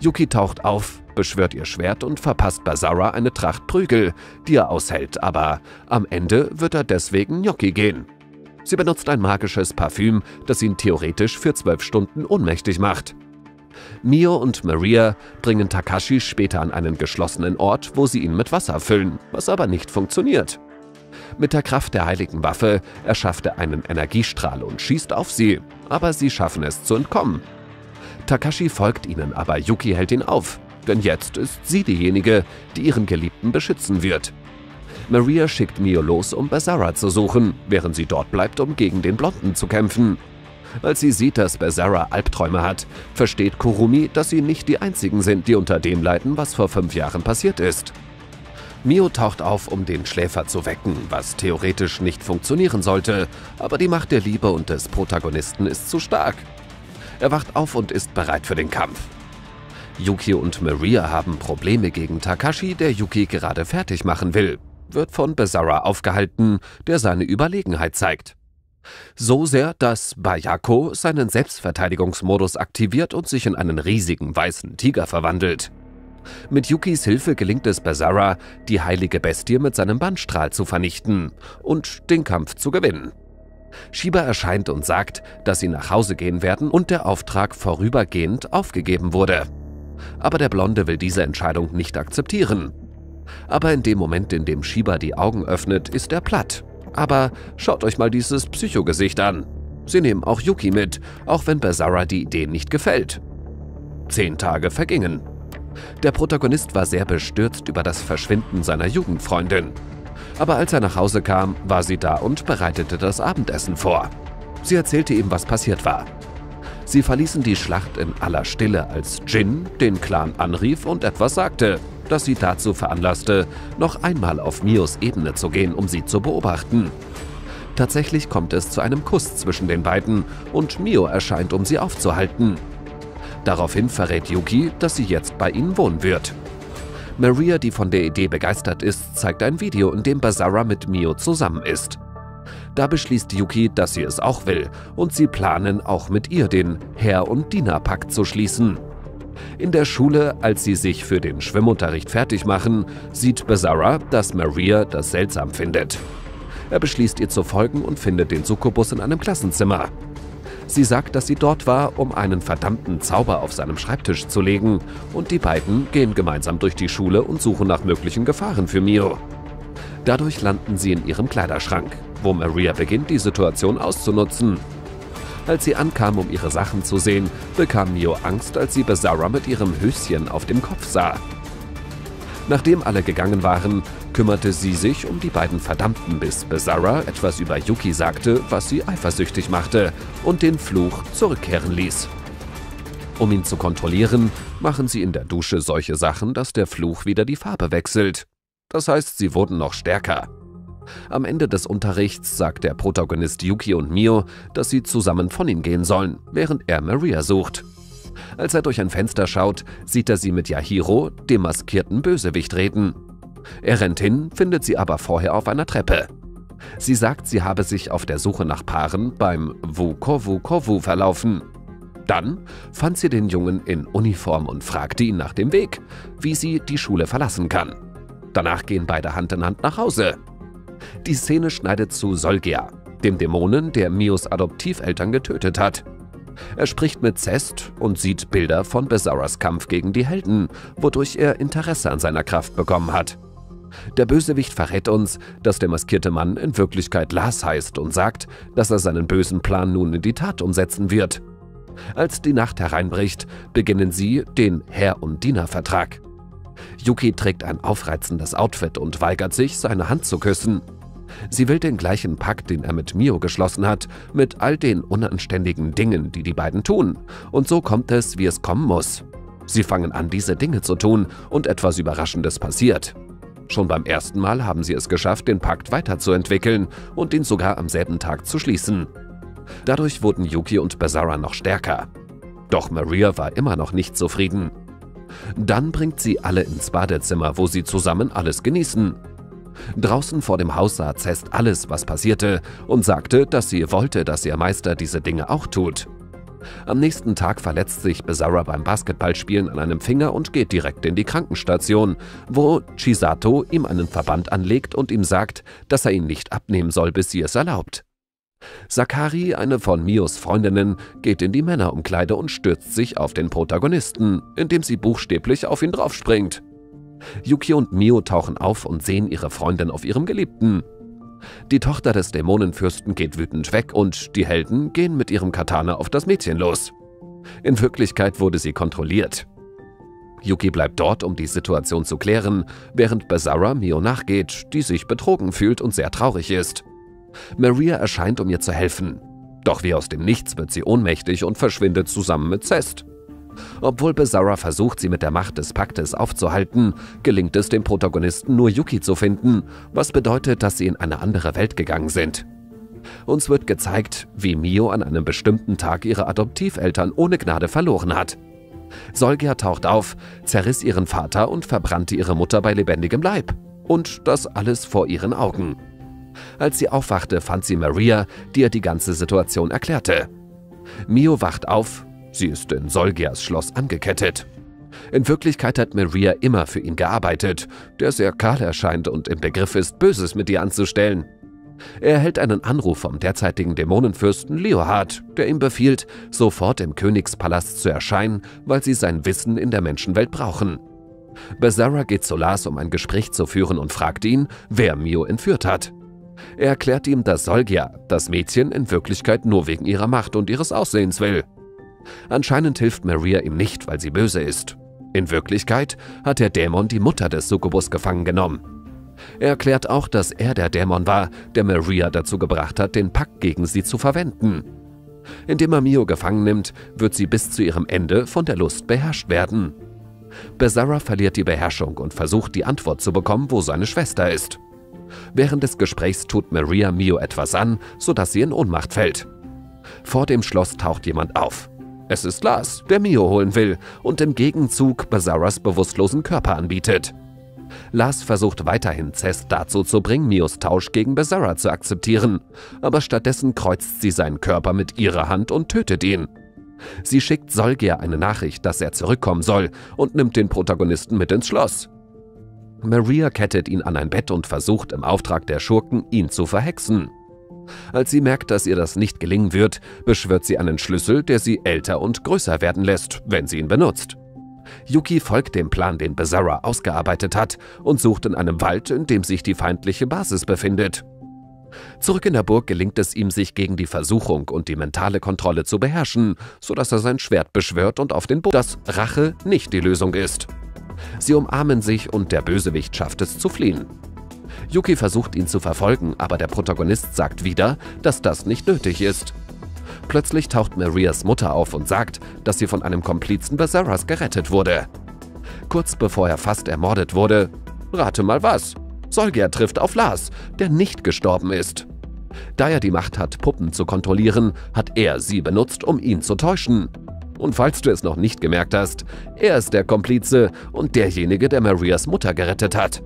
B: Yuki taucht auf, beschwört ihr Schwert und verpasst Basara eine Tracht Prügel, die er aushält, aber am Ende wird er deswegen Gnocchi gehen. Sie benutzt ein magisches Parfüm, das ihn theoretisch für zwölf Stunden ohnmächtig macht. Mio und Maria bringen Takashi später an einen geschlossenen Ort, wo sie ihn mit Wasser füllen, was aber nicht funktioniert. Mit der Kraft der heiligen Waffe erschafft er einen Energiestrahl und schießt auf sie, aber sie schaffen es zu entkommen. Takashi folgt ihnen, aber Yuki hält ihn auf, denn jetzt ist sie diejenige, die ihren Geliebten beschützen wird. Maria schickt Mio los, um Basara zu suchen, während sie dort bleibt, um gegen den Blonden zu kämpfen. Als sie sieht, dass Basara Albträume hat, versteht Kurumi, dass sie nicht die einzigen sind, die unter dem leiden, was vor fünf Jahren passiert ist. Mio taucht auf, um den Schläfer zu wecken, was theoretisch nicht funktionieren sollte, aber die Macht der Liebe und des Protagonisten ist zu stark. Er wacht auf und ist bereit für den Kampf. Yuki und Maria haben Probleme gegen Takashi, der Yuki gerade fertig machen will, wird von Bizarra aufgehalten, der seine Überlegenheit zeigt. So sehr, dass Bayako seinen Selbstverteidigungsmodus aktiviert und sich in einen riesigen weißen Tiger verwandelt. Mit Yukis Hilfe gelingt es Bizarra, die heilige Bestie mit seinem Bandstrahl zu vernichten und den Kampf zu gewinnen. Shiba erscheint und sagt, dass sie nach Hause gehen werden und der Auftrag vorübergehend aufgegeben wurde. Aber der Blonde will diese Entscheidung nicht akzeptieren. Aber in dem Moment, in dem Shiba die Augen öffnet, ist er platt. Aber schaut euch mal dieses Psychogesicht an. Sie nehmen auch Yuki mit, auch wenn Basara die Idee nicht gefällt. Zehn Tage vergingen. Der Protagonist war sehr bestürzt über das Verschwinden seiner Jugendfreundin. Aber als er nach Hause kam, war sie da und bereitete das Abendessen vor. Sie erzählte ihm, was passiert war. Sie verließen die Schlacht in aller Stille, als Jin den Clan anrief und etwas sagte, das sie dazu veranlasste, noch einmal auf Mios Ebene zu gehen, um sie zu beobachten. Tatsächlich kommt es zu einem Kuss zwischen den beiden und Mio erscheint, um sie aufzuhalten. Daraufhin verrät Yuki, dass sie jetzt bei ihnen wohnen wird. Maria, die von der Idee begeistert ist, zeigt ein Video, in dem Basara mit Mio zusammen ist. Da beschließt Yuki, dass sie es auch will und sie planen auch mit ihr den Herr- und Dienerpakt zu schließen. In der Schule, als sie sich für den Schwimmunterricht fertig machen, sieht Basara, dass Maria das seltsam findet. Er beschließt ihr zu folgen und findet den Succubus in einem Klassenzimmer. Sie sagt, dass sie dort war, um einen verdammten Zauber auf seinem Schreibtisch zu legen, und die beiden gehen gemeinsam durch die Schule und suchen nach möglichen Gefahren für Mio. Dadurch landen sie in ihrem Kleiderschrank, wo Maria beginnt, die Situation auszunutzen. Als sie ankam, um ihre Sachen zu sehen, bekam Mio Angst, als sie Basara mit ihrem Höschen auf dem Kopf sah. Nachdem alle gegangen waren, kümmerte sie sich um die beiden Verdammten, bis Basara etwas über Yuki sagte, was sie eifersüchtig machte und den Fluch zurückkehren ließ. Um ihn zu kontrollieren, machen sie in der Dusche solche Sachen, dass der Fluch wieder die Farbe wechselt. Das heißt, sie wurden noch stärker. Am Ende des Unterrichts sagt der Protagonist Yuki und Mio, dass sie zusammen von ihm gehen sollen, während er Maria sucht. Als er durch ein Fenster schaut, sieht er sie mit Yahiro, dem maskierten Bösewicht, reden. Er rennt hin, findet sie aber vorher auf einer Treppe. Sie sagt, sie habe sich auf der Suche nach Paaren beim Wukowu Kowu verlaufen. Dann fand sie den Jungen in Uniform und fragte ihn nach dem Weg, wie sie die Schule verlassen kann. Danach gehen beide Hand in Hand nach Hause. Die Szene schneidet zu Solgia, dem Dämonen, der Mios Adoptiveltern getötet hat. Er spricht mit Zest und sieht Bilder von Besaras Kampf gegen die Helden, wodurch er Interesse an seiner Kraft bekommen hat. Der Bösewicht verrät uns, dass der maskierte Mann in Wirklichkeit Lars heißt und sagt, dass er seinen bösen Plan nun in die Tat umsetzen wird. Als die Nacht hereinbricht, beginnen sie den Herr- und Dienervertrag. Yuki trägt ein aufreizendes Outfit und weigert sich, seine Hand zu küssen. Sie will den gleichen Pakt, den er mit Mio geschlossen hat, mit all den unanständigen Dingen, die die beiden tun. Und so kommt es, wie es kommen muss. Sie fangen an, diese Dinge zu tun und etwas Überraschendes passiert. Schon beim ersten Mal haben sie es geschafft, den Pakt weiterzuentwickeln und ihn sogar am selben Tag zu schließen. Dadurch wurden Yuki und Basara noch stärker. Doch Maria war immer noch nicht zufrieden. Dann bringt sie alle ins Badezimmer, wo sie zusammen alles genießen. Draußen vor dem Haus sah Zest alles, was passierte, und sagte, dass sie wollte, dass ihr Meister diese Dinge auch tut. Am nächsten Tag verletzt sich Bizarra beim Basketballspielen an einem Finger und geht direkt in die Krankenstation, wo Chisato ihm einen Verband anlegt und ihm sagt, dass er ihn nicht abnehmen soll, bis sie es erlaubt. Sakari, eine von Mios Freundinnen, geht in die Männerumkleide und stürzt sich auf den Protagonisten, indem sie buchstäblich auf ihn draufspringt. Yuki und Mio tauchen auf und sehen ihre Freundin auf ihrem Geliebten. Die Tochter des Dämonenfürsten geht wütend weg und die Helden gehen mit ihrem Katana auf das Mädchen los. In Wirklichkeit wurde sie kontrolliert. Yuki bleibt dort, um die Situation zu klären, während Basara Mio nachgeht, die sich betrogen fühlt und sehr traurig ist. Maria erscheint, um ihr zu helfen. Doch wie aus dem Nichts wird sie ohnmächtig und verschwindet zusammen mit Zest. Obwohl Bizarra versucht, sie mit der Macht des Paktes aufzuhalten, gelingt es dem Protagonisten nur Yuki zu finden, was bedeutet, dass sie in eine andere Welt gegangen sind. Uns wird gezeigt, wie Mio an einem bestimmten Tag ihre Adoptiveltern ohne Gnade verloren hat. Solgia taucht auf, zerriss ihren Vater und verbrannte ihre Mutter bei lebendigem Leib. Und das alles vor ihren Augen. Als sie aufwachte, fand sie Maria, die ihr die ganze Situation erklärte. Mio wacht auf, Sie ist in Solgias Schloss angekettet. In Wirklichkeit hat Maria immer für ihn gearbeitet, der sehr kahl erscheint und im Begriff ist, Böses mit ihr anzustellen. Er erhält einen Anruf vom derzeitigen Dämonenfürsten Leohard, der ihm befiehlt, sofort im Königspalast zu erscheinen, weil sie sein Wissen in der Menschenwelt brauchen. Bazara geht zu Lars, um ein Gespräch zu führen und fragt ihn, wer Mio entführt hat. Er erklärt ihm, dass Solgia das Mädchen in Wirklichkeit nur wegen ihrer Macht und ihres Aussehens will. Anscheinend hilft Maria ihm nicht, weil sie böse ist. In Wirklichkeit hat der Dämon die Mutter des Succubus gefangen genommen. Er erklärt auch, dass er der Dämon war, der Maria dazu gebracht hat, den Pakt gegen sie zu verwenden. Indem er Mio gefangen nimmt, wird sie bis zu ihrem Ende von der Lust beherrscht werden. Bezarra verliert die Beherrschung und versucht die Antwort zu bekommen, wo seine Schwester ist. Während des Gesprächs tut Maria Mio etwas an, sodass sie in Ohnmacht fällt. Vor dem Schloss taucht jemand auf. Es ist Lars, der Mio holen will und im Gegenzug Bazarras bewusstlosen Körper anbietet. Lars versucht weiterhin Cest dazu zu bringen, Mios Tausch gegen Bazarra zu akzeptieren, aber stattdessen kreuzt sie seinen Körper mit ihrer Hand und tötet ihn. Sie schickt Solgier eine Nachricht, dass er zurückkommen soll und nimmt den Protagonisten mit ins Schloss. Maria kettet ihn an ein Bett und versucht im Auftrag der Schurken, ihn zu verhexen. Als sie merkt, dass ihr das nicht gelingen wird, beschwört sie einen Schlüssel, der sie älter und größer werden lässt, wenn sie ihn benutzt. Yuki folgt dem Plan, den Bizarra ausgearbeitet hat, und sucht in einem Wald, in dem sich die feindliche Basis befindet. Zurück in der Burg gelingt es ihm, sich gegen die Versuchung und die mentale Kontrolle zu beherrschen, sodass er sein Schwert beschwört und auf den Boden, dass Rache nicht die Lösung ist. Sie umarmen sich und der Bösewicht schafft es zu fliehen. Yuki versucht ihn zu verfolgen, aber der Protagonist sagt wieder, dass das nicht nötig ist. Plötzlich taucht Marias Mutter auf und sagt, dass sie von einem Komplizen Bazaras gerettet wurde. Kurz bevor er fast ermordet wurde, rate mal was, Solger trifft auf Lars, der nicht gestorben ist. Da er die Macht hat, Puppen zu kontrollieren, hat er sie benutzt, um ihn zu täuschen. Und falls du es noch nicht gemerkt hast, er ist der Komplize und derjenige, der Marias Mutter gerettet hat.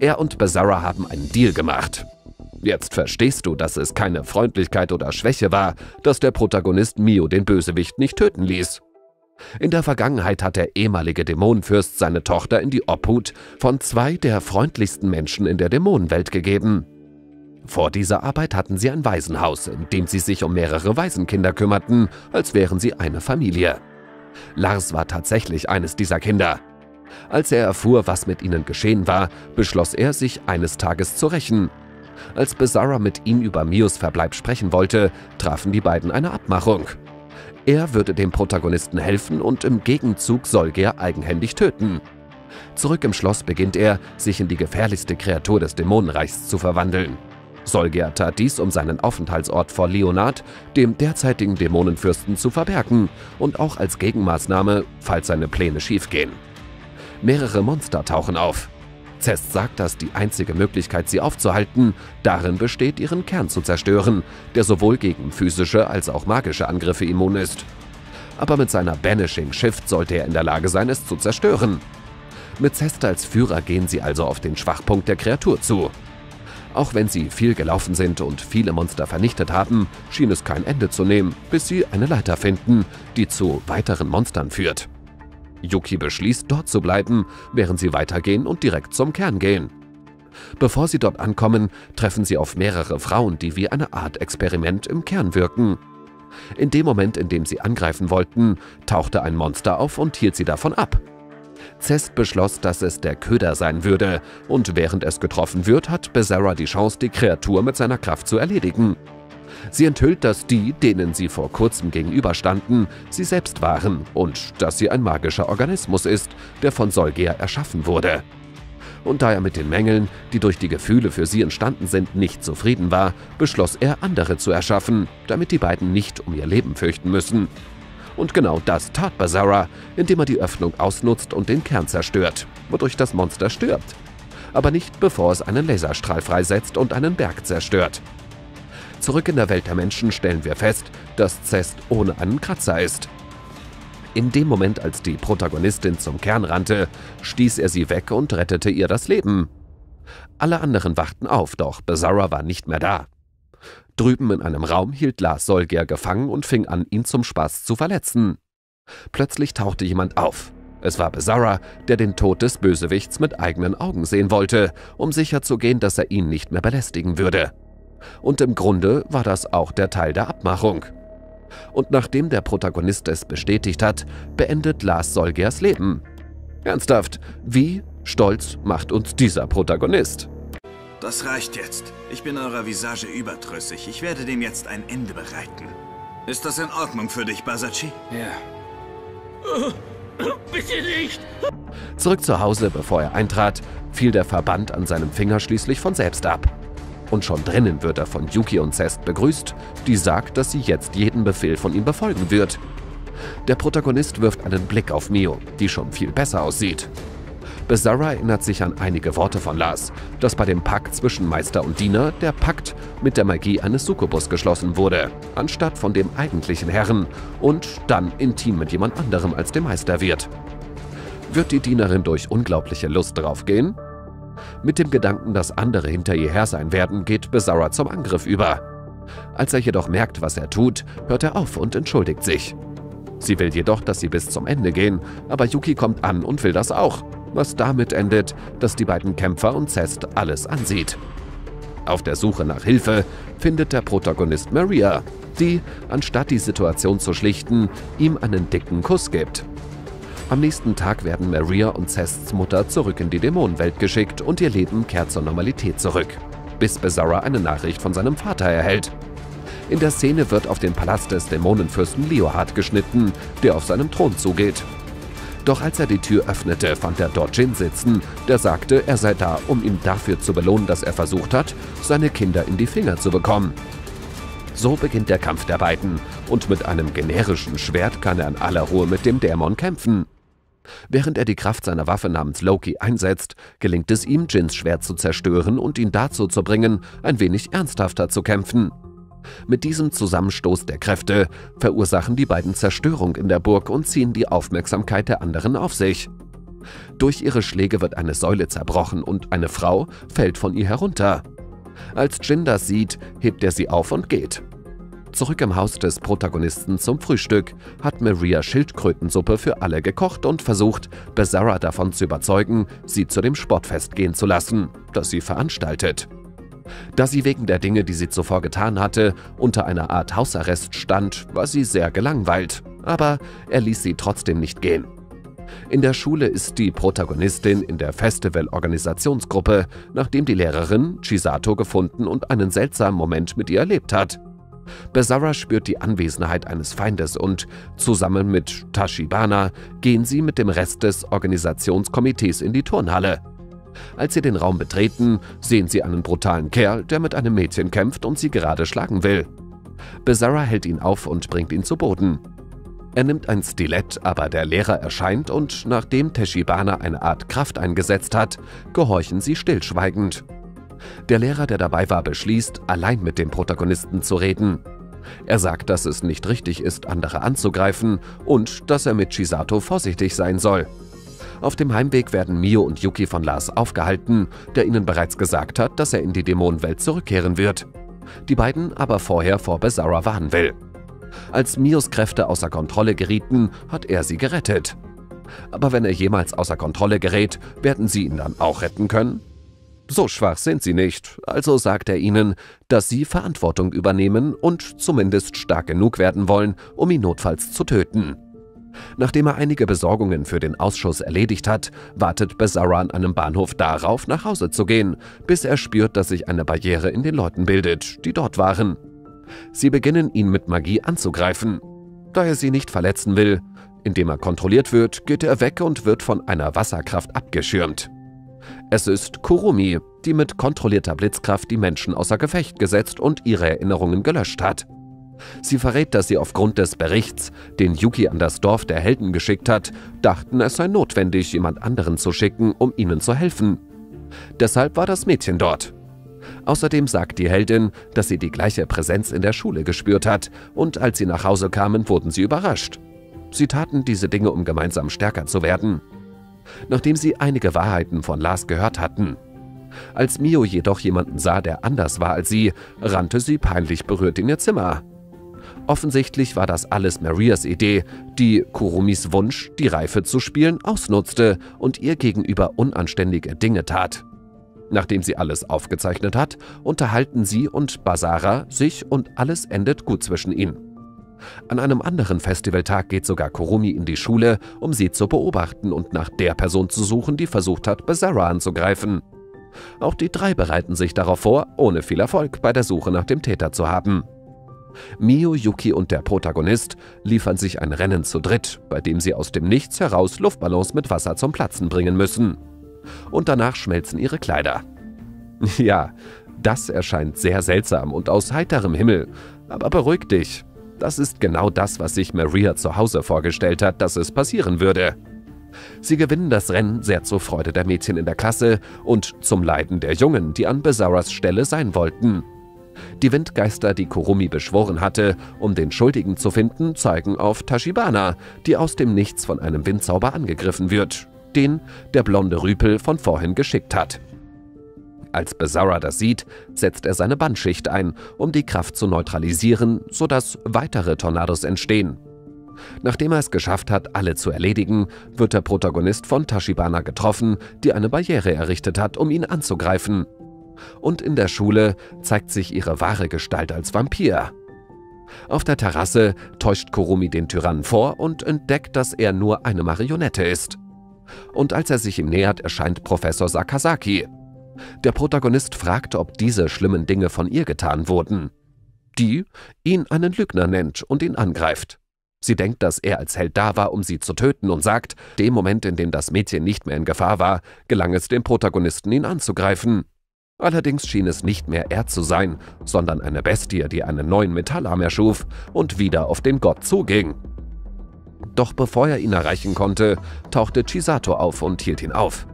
B: Er und Bazara haben einen Deal gemacht. Jetzt verstehst du, dass es keine Freundlichkeit oder Schwäche war, dass der Protagonist Mio den Bösewicht nicht töten ließ. In der Vergangenheit hat der ehemalige Dämonenfürst seine Tochter in die Obhut von zwei der freundlichsten Menschen in der Dämonenwelt gegeben. Vor dieser Arbeit hatten sie ein Waisenhaus, in dem sie sich um mehrere Waisenkinder kümmerten, als wären sie eine Familie. Lars war tatsächlich eines dieser Kinder. Als er erfuhr, was mit ihnen geschehen war, beschloss er, sich eines Tages zu rächen. Als Bizarra mit ihm über Mios Verbleib sprechen wollte, trafen die beiden eine Abmachung. Er würde dem Protagonisten helfen und im Gegenzug Solger eigenhändig töten. Zurück im Schloss beginnt er, sich in die gefährlichste Kreatur des Dämonenreichs zu verwandeln. Solger tat dies, um seinen Aufenthaltsort vor Leonard, dem derzeitigen Dämonenfürsten, zu verbergen und auch als Gegenmaßnahme, falls seine Pläne schiefgehen. Mehrere Monster tauchen auf. Zest sagt, dass die einzige Möglichkeit, sie aufzuhalten, darin besteht, ihren Kern zu zerstören, der sowohl gegen physische als auch magische Angriffe immun ist. Aber mit seiner Banishing Shift sollte er in der Lage sein, es zu zerstören. Mit Zest als Führer gehen sie also auf den Schwachpunkt der Kreatur zu. Auch wenn sie viel gelaufen sind und viele Monster vernichtet haben, schien es kein Ende zu nehmen, bis sie eine Leiter finden, die zu weiteren Monstern führt. Yuki beschließt, dort zu bleiben, während sie weitergehen und direkt zum Kern gehen. Bevor sie dort ankommen, treffen sie auf mehrere Frauen, die wie eine Art Experiment im Kern wirken. In dem Moment, in dem sie angreifen wollten, tauchte ein Monster auf und hielt sie davon ab. Zest beschloss, dass es der Köder sein würde, und während es getroffen wird, hat Bezerra die Chance, die Kreatur mit seiner Kraft zu erledigen. Sie enthüllt, dass die, denen sie vor kurzem gegenüberstanden, sie selbst waren und dass sie ein magischer Organismus ist, der von Solger erschaffen wurde. Und da er mit den Mängeln, die durch die Gefühle für sie entstanden sind, nicht zufrieden war, beschloss er, andere zu erschaffen, damit die beiden nicht um ihr Leben fürchten müssen. Und genau das tat Bazara, indem er die Öffnung ausnutzt und den Kern zerstört, wodurch das Monster stirbt. Aber nicht bevor es einen Laserstrahl freisetzt und einen Berg zerstört. Zurück in der Welt der Menschen stellen wir fest, dass Zest ohne einen Kratzer ist. In dem Moment, als die Protagonistin zum Kern rannte, stieß er sie weg und rettete ihr das Leben. Alle anderen wachten auf, doch Bizarra war nicht mehr da. Drüben in einem Raum hielt Lars Solger gefangen und fing an, ihn zum Spaß zu verletzen. Plötzlich tauchte jemand auf. Es war Bizarra, der den Tod des Bösewichts mit eigenen Augen sehen wollte, um sicherzugehen, dass er ihn nicht mehr belästigen würde. Und im Grunde war das auch der Teil der Abmachung. Und nachdem der Protagonist es bestätigt hat, beendet Lars Solgers Leben. Ernsthaft, wie stolz macht uns dieser Protagonist?
C: Das reicht jetzt. Ich bin eurer Visage überdrüssig. Ich werde dem jetzt ein Ende bereiten. Ist das in Ordnung für dich, Basachi?
E: Ja. <coughs>
F: Bitte nicht!
B: Zurück zu Hause, bevor er eintrat, fiel der Verband an seinem Finger schließlich von selbst ab. Und schon drinnen wird er von Yuki und Zest begrüßt, die sagt, dass sie jetzt jeden Befehl von ihm befolgen wird. Der Protagonist wirft einen Blick auf Mio, die schon viel besser aussieht. Bizarra erinnert sich an einige Worte von Lars, dass bei dem Pakt zwischen Meister und Diener der Pakt mit der Magie eines Succubus geschlossen wurde, anstatt von dem eigentlichen Herren und dann intim mit jemand anderem als dem Meister wird. Wird die Dienerin durch unglaubliche Lust draufgehen? Mit dem Gedanken, dass andere hinter ihr her sein werden, geht Bizarra zum Angriff über. Als er jedoch merkt, was er tut, hört er auf und entschuldigt sich. Sie will jedoch, dass sie bis zum Ende gehen, aber Yuki kommt an und will das auch was damit endet, dass die beiden Kämpfer und Zest alles ansieht. Auf der Suche nach Hilfe findet der Protagonist Maria, die, anstatt die Situation zu schlichten, ihm einen dicken Kuss gibt. Am nächsten Tag werden Maria und Zests Mutter zurück in die Dämonenwelt geschickt und ihr Leben kehrt zur Normalität zurück, bis Bizarra eine Nachricht von seinem Vater erhält. In der Szene wird auf den Palast des Dämonenfürsten Leohard geschnitten, der auf seinem Thron zugeht doch als er die Tür öffnete, fand er dort Jin sitzen, der sagte, er sei da, um ihn dafür zu belohnen, dass er versucht hat, seine Kinder in die Finger zu bekommen. So beginnt der Kampf der beiden, und mit einem generischen Schwert kann er in aller Ruhe mit dem Dämon kämpfen. Während er die Kraft seiner Waffe namens Loki einsetzt, gelingt es ihm, Jins Schwert zu zerstören und ihn dazu zu bringen, ein wenig ernsthafter zu kämpfen. Mit diesem Zusammenstoß der Kräfte verursachen die beiden Zerstörung in der Burg und ziehen die Aufmerksamkeit der anderen auf sich. Durch ihre Schläge wird eine Säule zerbrochen und eine Frau fällt von ihr herunter. Als Jin das sieht, hebt er sie auf und geht. Zurück im Haus des Protagonisten zum Frühstück hat Maria Schildkrötensuppe für alle gekocht und versucht, Bizarra davon zu überzeugen, sie zu dem Sportfest gehen zu lassen, das sie veranstaltet. Da sie wegen der Dinge, die sie zuvor getan hatte, unter einer Art Hausarrest stand, war sie sehr gelangweilt, aber er ließ sie trotzdem nicht gehen. In der Schule ist die Protagonistin in der Festival-Organisationsgruppe, nachdem die Lehrerin Chisato gefunden und einen seltsamen Moment mit ihr erlebt hat. Bizarra spürt die Anwesenheit eines Feindes und zusammen mit Tashibana gehen sie mit dem Rest des Organisationskomitees in die Turnhalle. Als sie den Raum betreten, sehen sie einen brutalen Kerl, der mit einem Mädchen kämpft und sie gerade schlagen will. Bizarra hält ihn auf und bringt ihn zu Boden. Er nimmt ein Stilett, aber der Lehrer erscheint und nachdem Teshibana eine Art Kraft eingesetzt hat, gehorchen sie stillschweigend. Der Lehrer, der dabei war, beschließt, allein mit dem Protagonisten zu reden. Er sagt, dass es nicht richtig ist, andere anzugreifen und dass er mit Chisato vorsichtig sein soll. Auf dem Heimweg werden Mio und Yuki von Lars aufgehalten, der ihnen bereits gesagt hat, dass er in die Dämonenwelt zurückkehren wird. Die beiden aber vorher vor Bizarra warnen will. Als Mios Kräfte außer Kontrolle gerieten, hat er sie gerettet. Aber wenn er jemals außer Kontrolle gerät, werden sie ihn dann auch retten können? So schwach sind sie nicht, also sagt er ihnen, dass sie Verantwortung übernehmen und zumindest stark genug werden wollen, um ihn notfalls zu töten. Nachdem er einige Besorgungen für den Ausschuss erledigt hat, wartet Bizarra an einem Bahnhof darauf, nach Hause zu gehen, bis er spürt, dass sich eine Barriere in den Leuten bildet, die dort waren. Sie beginnen ihn mit Magie anzugreifen. Da er sie nicht verletzen will, indem er kontrolliert wird, geht er weg und wird von einer Wasserkraft abgeschirmt. Es ist Kurumi, die mit kontrollierter Blitzkraft die Menschen außer Gefecht gesetzt und ihre Erinnerungen gelöscht hat. Sie verrät, dass sie aufgrund des Berichts, den Yuki an das Dorf der Helden geschickt hat, dachten, es sei notwendig, jemand anderen zu schicken, um ihnen zu helfen. Deshalb war das Mädchen dort. Außerdem sagt die Heldin, dass sie die gleiche Präsenz in der Schule gespürt hat, und als sie nach Hause kamen, wurden sie überrascht. Sie taten diese Dinge, um gemeinsam stärker zu werden. Nachdem sie einige Wahrheiten von Lars gehört hatten, als Mio jedoch jemanden sah, der anders war als sie, rannte sie peinlich berührt in ihr Zimmer. Offensichtlich war das alles Marias Idee, die Kurumis Wunsch, die Reife zu spielen, ausnutzte und ihr gegenüber unanständige Dinge tat. Nachdem sie alles aufgezeichnet hat, unterhalten sie und Basara sich und alles endet gut zwischen ihnen. An einem anderen Festivaltag geht sogar Kurumi in die Schule, um sie zu beobachten und nach der Person zu suchen, die versucht hat, Basara anzugreifen. Auch die drei bereiten sich darauf vor, ohne viel Erfolg bei der Suche nach dem Täter zu haben. Mio, Yuki und der Protagonist liefern sich ein Rennen zu dritt, bei dem sie aus dem Nichts heraus Luftballons mit Wasser zum Platzen bringen müssen. Und danach schmelzen ihre Kleider. <laughs> Ja, das erscheint sehr seltsam und aus heiterem Himmel. Aber beruhig dich. Das ist genau das, was sich Maria zu Hause vorgestellt hat, dass es passieren würde. Sie gewinnen das Rennen sehr zur Freude der Mädchen in der Klasse und zum Leiden der Jungen, die an Besaras Stelle sein wollten. Die Windgeister, die Kurumi beschworen hatte, um den Schuldigen zu finden, zeigen auf Tashibana, die aus dem Nichts von einem Windzauber angegriffen wird, den der blonde Rüpel von vorhin geschickt hat. Als Bizarra das sieht, setzt er seine Bandschicht ein, um die Kraft zu neutralisieren, sodass weitere Tornados entstehen. Nachdem er es geschafft hat, alle zu erledigen, wird der Protagonist von Tashibana getroffen, die eine Barriere errichtet hat, um ihn anzugreifen. Und in der Schule zeigt sich ihre wahre Gestalt als Vampir. Auf der Terrasse täuscht Kurumi den Tyrannen vor und entdeckt, dass er nur eine Marionette ist. Und als er sich ihm nähert, erscheint Professor Sakazaki. Der Protagonist fragt, ob diese schlimmen Dinge von ihr getan wurden. Die ihn einen Lügner nennt und ihn angreift. Sie denkt, dass er als Held da war, um sie zu töten und sagt, dem Moment, in dem das Mädchen nicht mehr in Gefahr war, gelang es dem Protagonisten, ihn anzugreifen. Allerdings schien es nicht mehr er zu sein, sondern eine Bestie, die einen neuen Metallarm erschuf und wieder auf den Gott zuging. Doch bevor er ihn erreichen konnte, tauchte Chisato auf und hielt ihn auf.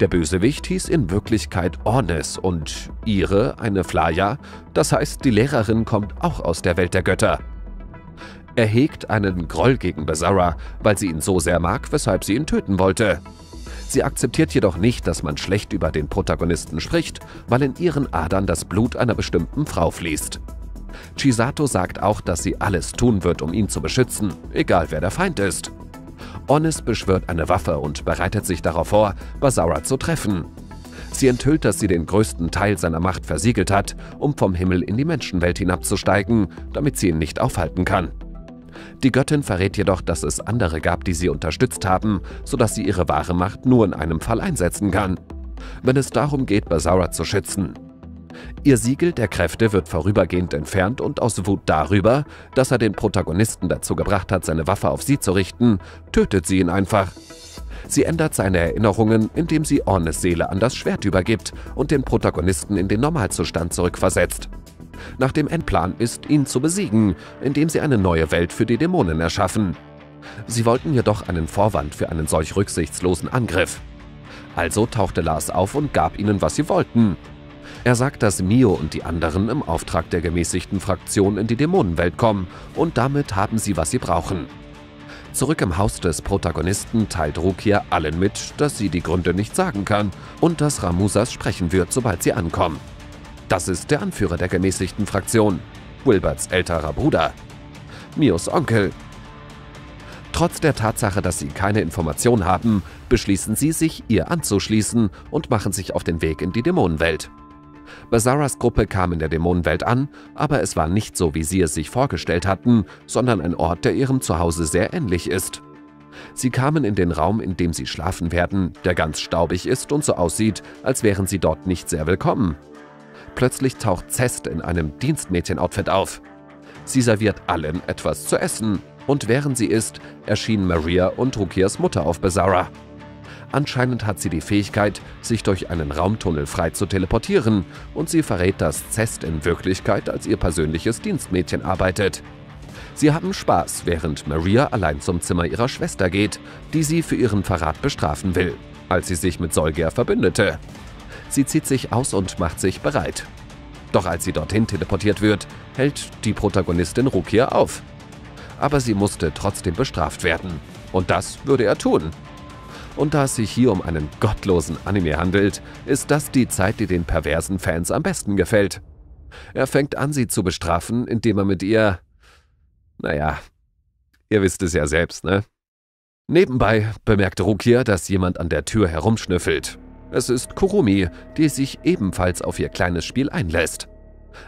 B: Der Bösewicht hieß in Wirklichkeit Ornes und ihre eine Flaya, das heißt, die Lehrerin kommt auch aus der Welt der Götter. Er hegt einen Groll gegen Bizarra, weil sie ihn so sehr mag, weshalb sie ihn töten wollte. Sie akzeptiert jedoch nicht, dass man schlecht über den Protagonisten spricht, weil in ihren Adern das Blut einer bestimmten Frau fließt. Chisato sagt auch, dass sie alles tun wird, um ihn zu beschützen, egal wer der Feind ist. Onis beschwört eine Waffe und bereitet sich darauf vor, Basara zu treffen. Sie enthüllt, dass sie den größten Teil seiner Macht versiegelt hat, um vom Himmel in die Menschenwelt hinabzusteigen, damit sie ihn nicht aufhalten kann. Die Göttin verrät jedoch, dass es andere gab, die sie unterstützt haben, sodass sie ihre wahre Macht nur in einem Fall einsetzen kann. Wenn es darum geht, Basara zu schützen, Ihr Siegel der Kräfte wird vorübergehend entfernt und aus Wut darüber, dass er den Protagonisten dazu gebracht hat, seine Waffe auf sie zu richten, tötet sie ihn einfach. Sie ändert seine Erinnerungen, indem sie Ornes Seele an das Schwert übergibt und den Protagonisten in den Normalzustand zurückversetzt. Nach dem Endplan ist, ihn zu besiegen, indem sie eine neue Welt für die Dämonen erschaffen. Sie wollten jedoch einen Vorwand für einen solch rücksichtslosen Angriff. Also tauchte Lars auf und gab ihnen, was sie wollten, er sagt, dass Mio und die anderen im Auftrag der gemäßigten Fraktion in die Dämonenwelt kommen und damit haben sie, was sie brauchen. Zurück im Haus des Protagonisten teilt Rukia allen mit, dass sie die Gründe nicht sagen kann und dass Ramusas sprechen wird, sobald sie ankommen. Das ist der Anführer der gemäßigten Fraktion, Wilberts älterer Bruder, Mios Onkel. Trotz der Tatsache, dass sie keine Information haben, beschließen sie, sich ihr anzuschließen und machen sich auf den Weg in die Dämonenwelt. Bazaras Gruppe kam in der Dämonenwelt an, aber es war nicht so, wie sie es sich vorgestellt hatten, sondern ein Ort, der ihrem Zuhause sehr ähnlich ist. Sie kamen in den Raum, in dem sie schlafen werden, der ganz staubig ist und so aussieht, als wären sie dort nicht sehr willkommen. Plötzlich taucht Zest in einem Dienstmädchen-Outfit auf. Sie serviert allen etwas zu essen, und während sie isst, erschienen Maria und Rukias Mutter auf Bezara. Anscheinend hat sie die Fähigkeit, sich durch einen Raumtunnel frei zu teleportieren und sie verrät, dass Zest in Wirklichkeit als ihr persönliches Dienstmädchen arbeitet. Sie haben Spaß, während Maria allein zum Zimmer ihrer Schwester geht, die sie für ihren Verrat bestrafen will, als sie sich mit Solger verbündete. Sie zieht sich aus und macht sich bereit. Doch als sie dorthin teleportiert wird, hält die Protagonistin Rukia auf. Aber sie musste trotzdem bestraft werden. Und das würde er tun, und da es sich hier um einen gottlosen Anime handelt, ist das die Zeit, die den perversen Fans am besten gefällt. Er fängt an, sie zu bestrafen, indem er mit ihr... Naja, ihr wisst es ja selbst, ne? Nebenbei bemerkt Rukia, dass jemand an der Tür herumschnüffelt. Es ist Kurumi, die sich ebenfalls auf ihr kleines Spiel einlässt.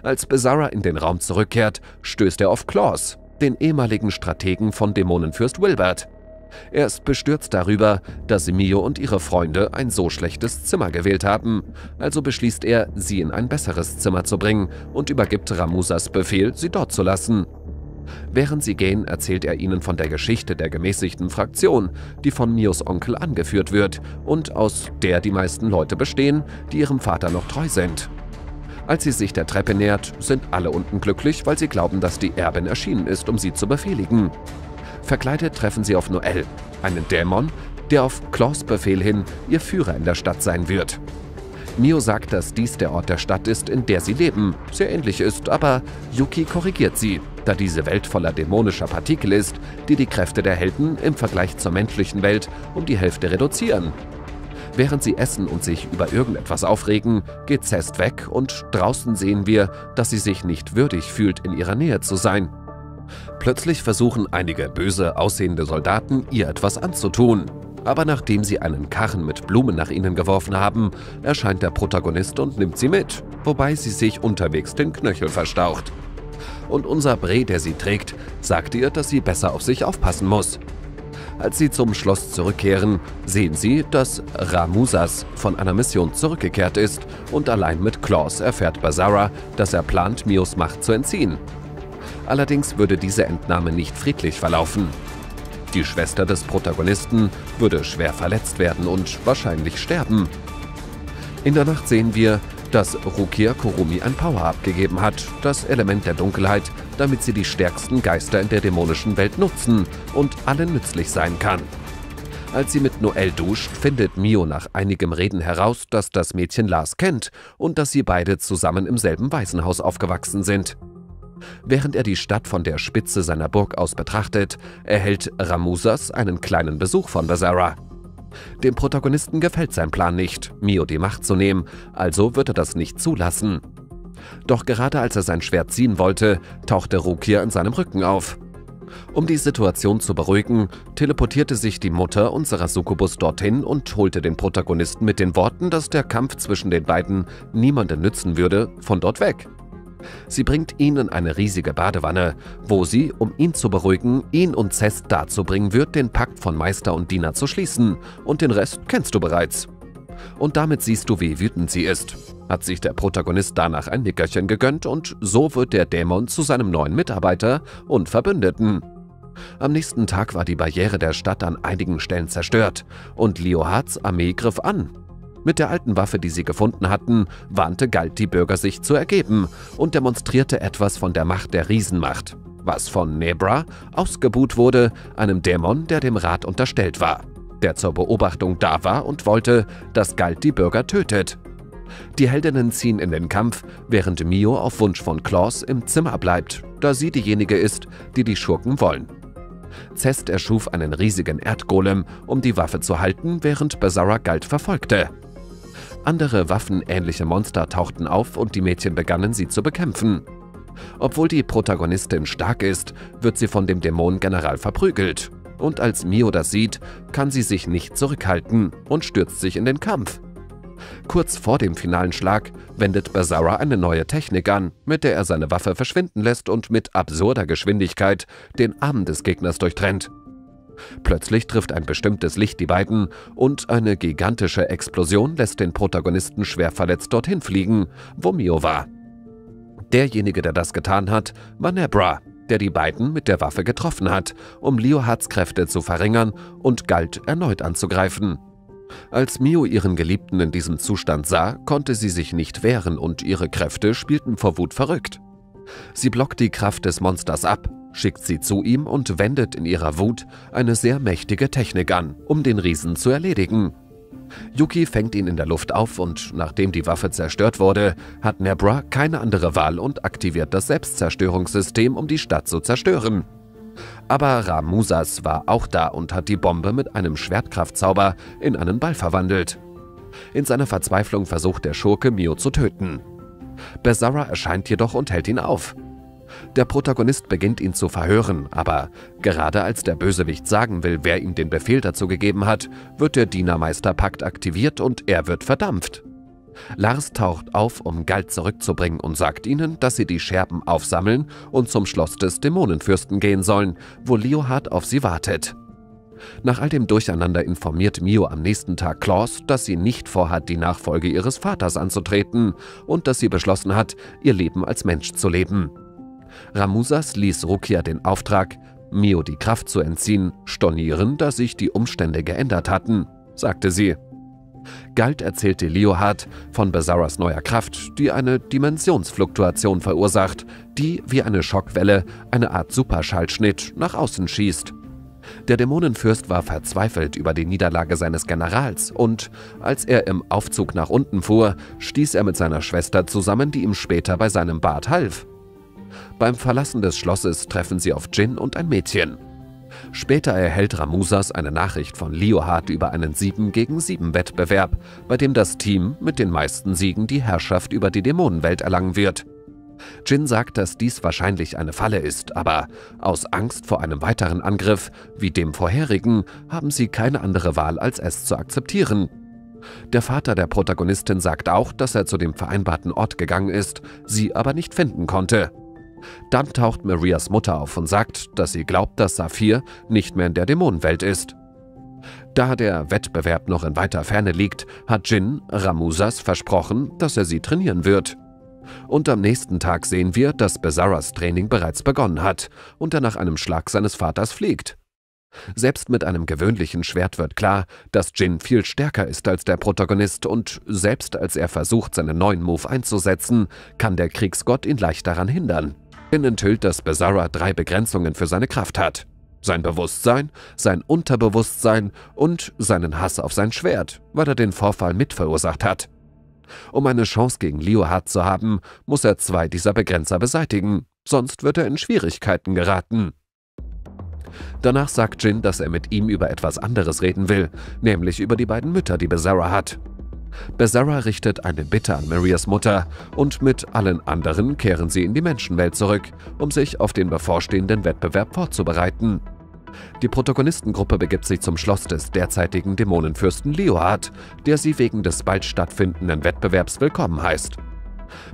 B: Als Bizarra in den Raum zurückkehrt, stößt er auf Claus, den ehemaligen Strategen von Dämonenfürst Wilbert. Er ist bestürzt darüber, dass Mio und ihre Freunde ein so schlechtes Zimmer gewählt haben, also beschließt er, sie in ein besseres Zimmer zu bringen und übergibt Ramusas Befehl, sie dort zu lassen. Während sie gehen, erzählt er ihnen von der Geschichte der gemäßigten Fraktion, die von Mios Onkel angeführt wird und aus der die meisten Leute bestehen, die ihrem Vater noch treu sind. Als sie sich der Treppe nähert, sind alle unten glücklich, weil sie glauben, dass die Erbin erschienen ist, um sie zu befehligen. Verkleidet treffen sie auf Noel, einen Dämon, der auf Klaus Befehl hin ihr Führer in der Stadt sein wird. Mio sagt, dass dies der Ort der Stadt ist, in der sie leben, sehr ähnlich ist, aber Yuki korrigiert sie, da diese Welt voller dämonischer Partikel ist, die die Kräfte der Helden im Vergleich zur menschlichen Welt um die Hälfte reduzieren. Während sie essen und sich über irgendetwas aufregen, geht Zest weg und draußen sehen wir, dass sie sich nicht würdig fühlt, in ihrer Nähe zu sein. Plötzlich versuchen einige böse aussehende Soldaten, ihr etwas anzutun. Aber nachdem sie einen Karren mit Blumen nach ihnen geworfen haben, erscheint der Protagonist und nimmt sie mit, wobei sie sich unterwegs den Knöchel verstaucht. Und unser Bre, der sie trägt, sagt ihr, dass sie besser auf sich aufpassen muss. Als sie zum Schloss zurückkehren, sehen sie, dass Ramusas von einer Mission zurückgekehrt ist und allein mit Claus erfährt Basara, dass er plant, Mios Macht zu entziehen. Allerdings würde diese Entnahme nicht friedlich verlaufen. Die Schwester des Protagonisten würde schwer verletzt werden und wahrscheinlich sterben. In der Nacht sehen wir, dass Rukia Kurumi ein Power-Up gegeben hat, das Element der Dunkelheit, damit sie die stärksten Geister in der dämonischen Welt nutzen und allen nützlich sein kann. Als sie mit Noel duscht, findet Mio nach einigem Reden heraus, dass das Mädchen Lars kennt und dass sie beide zusammen im selben Waisenhaus aufgewachsen sind. Während er die Stadt von der Spitze seiner Burg aus betrachtet, erhält Ramusas einen kleinen Besuch von Basara. Dem Protagonisten gefällt sein Plan nicht, Mio die Macht zu nehmen, also wird er das nicht zulassen. Doch gerade als er sein Schwert ziehen wollte, tauchte Rukia in seinem Rücken auf. Um die Situation zu beruhigen, teleportierte sich die Mutter unserer Succubus dorthin und holte den Protagonisten mit den Worten, dass der Kampf zwischen den beiden niemanden nützen würde, von dort weg. Sie bringt ihn in eine riesige Badewanne, wo sie, um ihn zu beruhigen, ihn und Cest dazu bringen wird, den Pakt von Meister und Diener zu schließen. Und den Rest kennst du bereits. Und damit siehst du, wie wütend sie ist. Hat sich der Protagonist danach ein Nickerchen gegönnt und so wird der Dämon zu seinem neuen Mitarbeiter und Verbündeten. Am nächsten Tag war die Barriere der Stadt an einigen Stellen zerstört und Leohards Armee griff an. Mit der alten Waffe, die sie gefunden hatten, warnte Galt die Bürger, sich zu ergeben und demonstrierte etwas von der Macht der Riesenmacht, was von Nebra ausgebuht wurde, einem Dämon, der dem Rat unterstellt war, der zur Beobachtung da war und wollte, dass Galt die Bürger tötet. Die Heldinnen ziehen in den Kampf, während Mio auf Wunsch von Klaus im Zimmer bleibt, da sie diejenige ist, die die Schurken wollen. Zest erschuf einen riesigen Erdgolem, um die Waffe zu halten, während Basara Galt verfolgte. Andere waffenähnliche Monster tauchten auf und die Mädchen begannen, sie zu bekämpfen. Obwohl die Protagonistin stark ist, wird sie von dem Dämonengeneral verprügelt. Und als Mio das sieht, kann sie sich nicht zurückhalten und stürzt sich in den Kampf. Kurz vor dem finalen Schlag wendet Basara eine neue Technik an, mit der er seine Waffe verschwinden lässt und mit absurder Geschwindigkeit den Arm des Gegners durchtrennt. Plötzlich trifft ein bestimmtes Licht die beiden und eine gigantische Explosion lässt den Protagonisten schwer verletzt dorthin fliegen, wo Mio war. Derjenige, der das getan hat, war Nebra, der die beiden mit der Waffe getroffen hat, um Leohards Kräfte zu verringern und galt erneut anzugreifen. Als Mio ihren Geliebten in diesem Zustand sah, konnte sie sich nicht wehren und ihre Kräfte spielten vor Wut verrückt. Sie blockt die Kraft des Monsters ab, schickt sie zu ihm und wendet in ihrer Wut eine sehr mächtige Technik an, um den Riesen zu erledigen. Yuki fängt ihn in der Luft auf und nachdem die Waffe zerstört wurde, hat Nebra keine andere Wahl und aktiviert das Selbstzerstörungssystem, um die Stadt zu zerstören. Aber Ramusas war auch da und hat die Bombe mit einem Schwertkraftzauber in einen Ball verwandelt. In seiner Verzweiflung versucht der Schurke Mio zu töten. Besara erscheint jedoch und hält ihn auf. Der Protagonist beginnt ihn zu verhören, aber gerade als der Bösewicht sagen will, wer ihm den Befehl dazu gegeben hat, wird der Dienermeisterpakt aktiviert und er wird verdampft. Lars taucht auf, um Galt zurückzubringen und sagt ihnen, dass sie die Scherben aufsammeln und zum Schloss des Dämonenfürsten gehen sollen, wo Leohard auf sie wartet. Nach all dem Durcheinander informiert Mio am nächsten Tag Claus, dass sie nicht vorhat, die Nachfolge ihres Vaters anzutreten und dass sie beschlossen hat, ihr Leben als Mensch zu leben. Ramusas ließ Rukia den Auftrag, Mio die Kraft zu entziehen, stornieren, da sich die Umstände geändert hatten, sagte sie. Galt erzählte Leohard von Besaras neuer Kraft, die eine Dimensionsfluktuation verursacht, die wie eine Schockwelle, eine Art Superschallschnitt, nach außen schießt. Der Dämonenfürst war verzweifelt über die Niederlage seines Generals und, als er im Aufzug nach unten fuhr, stieß er mit seiner Schwester zusammen, die ihm später bei seinem Bad half. Beim Verlassen des Schlosses treffen sie auf Jin und ein Mädchen. Später erhält Ramusas eine Nachricht von Leohard über einen 7 gegen 7 Wettbewerb, bei dem das Team mit den meisten Siegen die Herrschaft über die Dämonenwelt erlangen wird. Jin sagt, dass dies wahrscheinlich eine Falle ist, aber aus Angst vor einem weiteren Angriff, wie dem vorherigen, haben sie keine andere Wahl, als es zu akzeptieren. Der Vater der Protagonistin sagt auch, dass er zu dem vereinbarten Ort gegangen ist, sie aber nicht finden konnte. Dann taucht Marias Mutter auf und sagt, dass sie glaubt, dass Saphir nicht mehr in der Dämonenwelt ist. Da der Wettbewerb noch in weiter Ferne liegt, hat Jin Ramusas versprochen, dass er sie trainieren wird. Und am nächsten Tag sehen wir, dass Besaras Training bereits begonnen hat und er nach einem Schlag seines Vaters fliegt. Selbst mit einem gewöhnlichen Schwert wird klar, dass Jin viel stärker ist als der Protagonist und selbst als er versucht, seinen neuen Move einzusetzen, kann der Kriegsgott ihn leicht daran hindern. Jin enthüllt, dass Besara drei Begrenzungen für seine Kraft hat. Sein Bewusstsein, sein Unterbewusstsein und seinen Hass auf sein Schwert, weil er den Vorfall mitverursacht hat. Um eine Chance gegen Leohard zu haben, muss er zwei dieser Begrenzer beseitigen, sonst wird er in Schwierigkeiten geraten. Danach sagt Jin, dass er mit ihm über etwas anderes reden will, nämlich über die beiden Mütter, die Bezara hat. Bezara richtet eine Bitte an Marias Mutter und mit allen anderen kehren sie in die Menschenwelt zurück, um sich auf den bevorstehenden Wettbewerb vorzubereiten. Die Protagonistengruppe begibt sich zum Schloss des derzeitigen Dämonenfürsten Leohard, der sie wegen des bald stattfindenden Wettbewerbs willkommen heißt.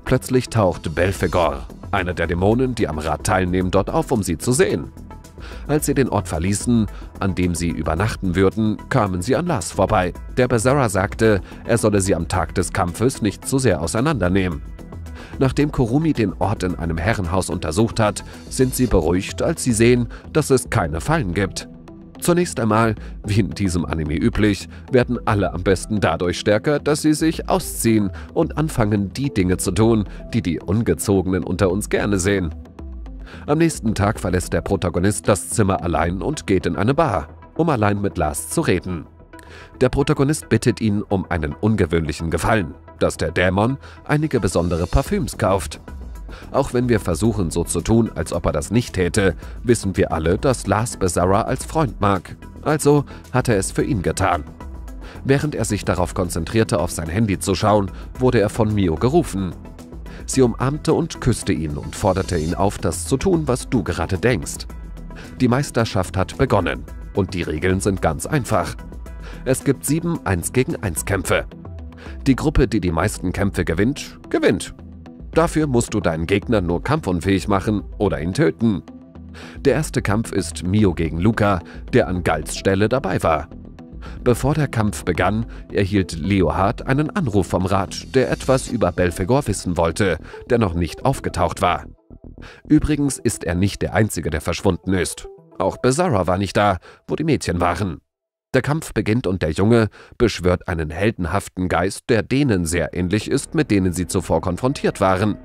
B: Plötzlich taucht Belphegor, einer der Dämonen, die am Rat teilnehmen, dort auf, um sie zu sehen. Als sie den Ort verließen, an dem sie übernachten würden, kamen sie an Lars vorbei. Der Bezara sagte, er solle sie am Tag des Kampfes nicht zu sehr auseinandernehmen. Nachdem Kurumi den Ort in einem Herrenhaus untersucht hat, sind sie beruhigt, als sie sehen, dass es keine Fallen gibt. Zunächst einmal, wie in diesem Anime üblich, werden alle am besten dadurch stärker, dass sie sich ausziehen und anfangen, die Dinge zu tun, die die Ungezogenen unter uns gerne sehen. Am nächsten Tag verlässt der Protagonist das Zimmer allein und geht in eine Bar, um allein mit Lars zu reden. Der Protagonist bittet ihn um einen ungewöhnlichen Gefallen, dass der Dämon einige besondere Parfüms kauft. Auch wenn wir versuchen, so zu tun, als ob er das nicht täte, wissen wir alle, dass Lars Bezarra als Freund mag. Also hat er es für ihn getan. Während er sich darauf konzentrierte, auf sein Handy zu schauen, wurde er von Mio gerufen. Sie umarmte und küsste ihn und forderte ihn auf, das zu tun, was du gerade denkst. Die Meisterschaft hat begonnen und die Regeln sind ganz einfach. Es gibt sieben 1 gegen 1 Kämpfe. Die Gruppe, die die meisten Kämpfe gewinnt, gewinnt. Dafür musst du deinen Gegner nur kampfunfähig machen oder ihn töten. Der erste Kampf ist Mio gegen Luca, der an Galts Stelle dabei war. Bevor der Kampf begann, erhielt Leohard einen Anruf vom Rat, der etwas über Belfegor wissen wollte, der noch nicht aufgetaucht war. Übrigens ist er nicht der Einzige, der verschwunden ist. Auch Bezarra war nicht da, wo die Mädchen waren. Der Kampf beginnt und der Junge beschwört einen heldenhaften Geist, der denen sehr ähnlich ist, mit denen sie zuvor konfrontiert waren.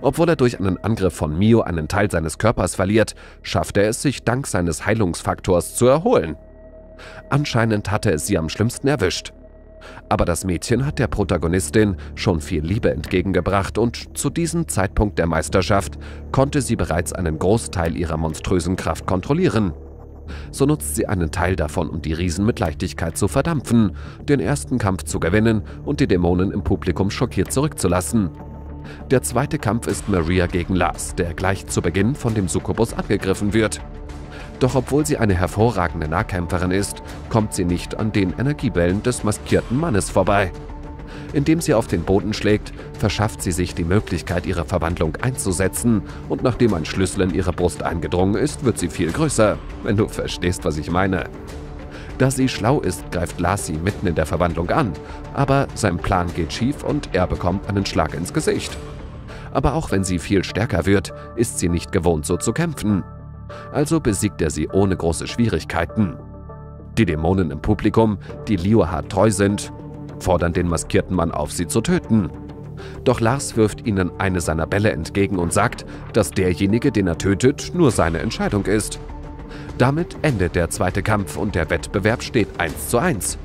B: Obwohl er durch einen Angriff von Mio einen Teil seines Körpers verliert, schafft er es sich dank seines Heilungsfaktors zu erholen. Anscheinend hatte es sie am schlimmsten erwischt. Aber das Mädchen hat der Protagonistin schon viel Liebe entgegengebracht und zu diesem Zeitpunkt der Meisterschaft konnte sie bereits einen Großteil ihrer monströsen Kraft kontrollieren. So nutzt sie einen Teil davon, um die Riesen mit Leichtigkeit zu verdampfen, den ersten Kampf zu gewinnen und die Dämonen im Publikum schockiert zurückzulassen. Der zweite Kampf ist Maria gegen Lars, der gleich zu Beginn von dem Succubus angegriffen wird. Doch obwohl sie eine hervorragende Nahkämpferin ist, kommt sie nicht an den Energiebällen des maskierten Mannes vorbei. Indem sie auf den Boden schlägt, verschafft sie sich die Möglichkeit, ihre Verwandlung einzusetzen und nachdem ein Schlüssel in ihre Brust eingedrungen ist, wird sie viel größer, wenn du verstehst, was ich meine. Da sie schlau ist, greift Lars sie mitten in der Verwandlung an, aber sein Plan geht schief und er bekommt einen Schlag ins Gesicht. Aber auch wenn sie viel stärker wird, ist sie nicht gewohnt, so zu kämpfen. Also besiegt er sie ohne große Schwierigkeiten. Die Dämonen im Publikum, die Liohard treu sind, fordern den maskierten Mann auf, sie zu töten. Doch Lars wirft ihnen eine seiner Bälle entgegen und sagt, dass derjenige, den er tötet, nur seine Entscheidung ist. Damit endet der zweite Kampf und der Wettbewerb steht 1 zu 1.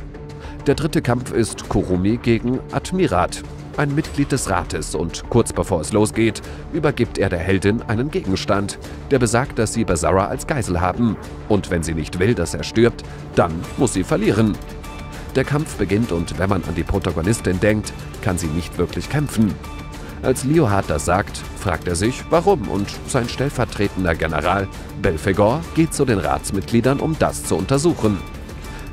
B: Der dritte Kampf ist Kurumi gegen Admirat, ein Mitglied des Rates und kurz bevor es losgeht, übergibt er der Heldin einen Gegenstand, der besagt, dass sie Basara als Geisel haben. Und wenn sie nicht will, dass er stirbt, dann muss sie verlieren. Der Kampf beginnt und wenn man an die Protagonistin denkt, kann sie nicht wirklich kämpfen. Als Leohard das sagt, fragt er sich, warum und sein stellvertretender General Belfegor geht zu den Ratsmitgliedern, um das zu untersuchen.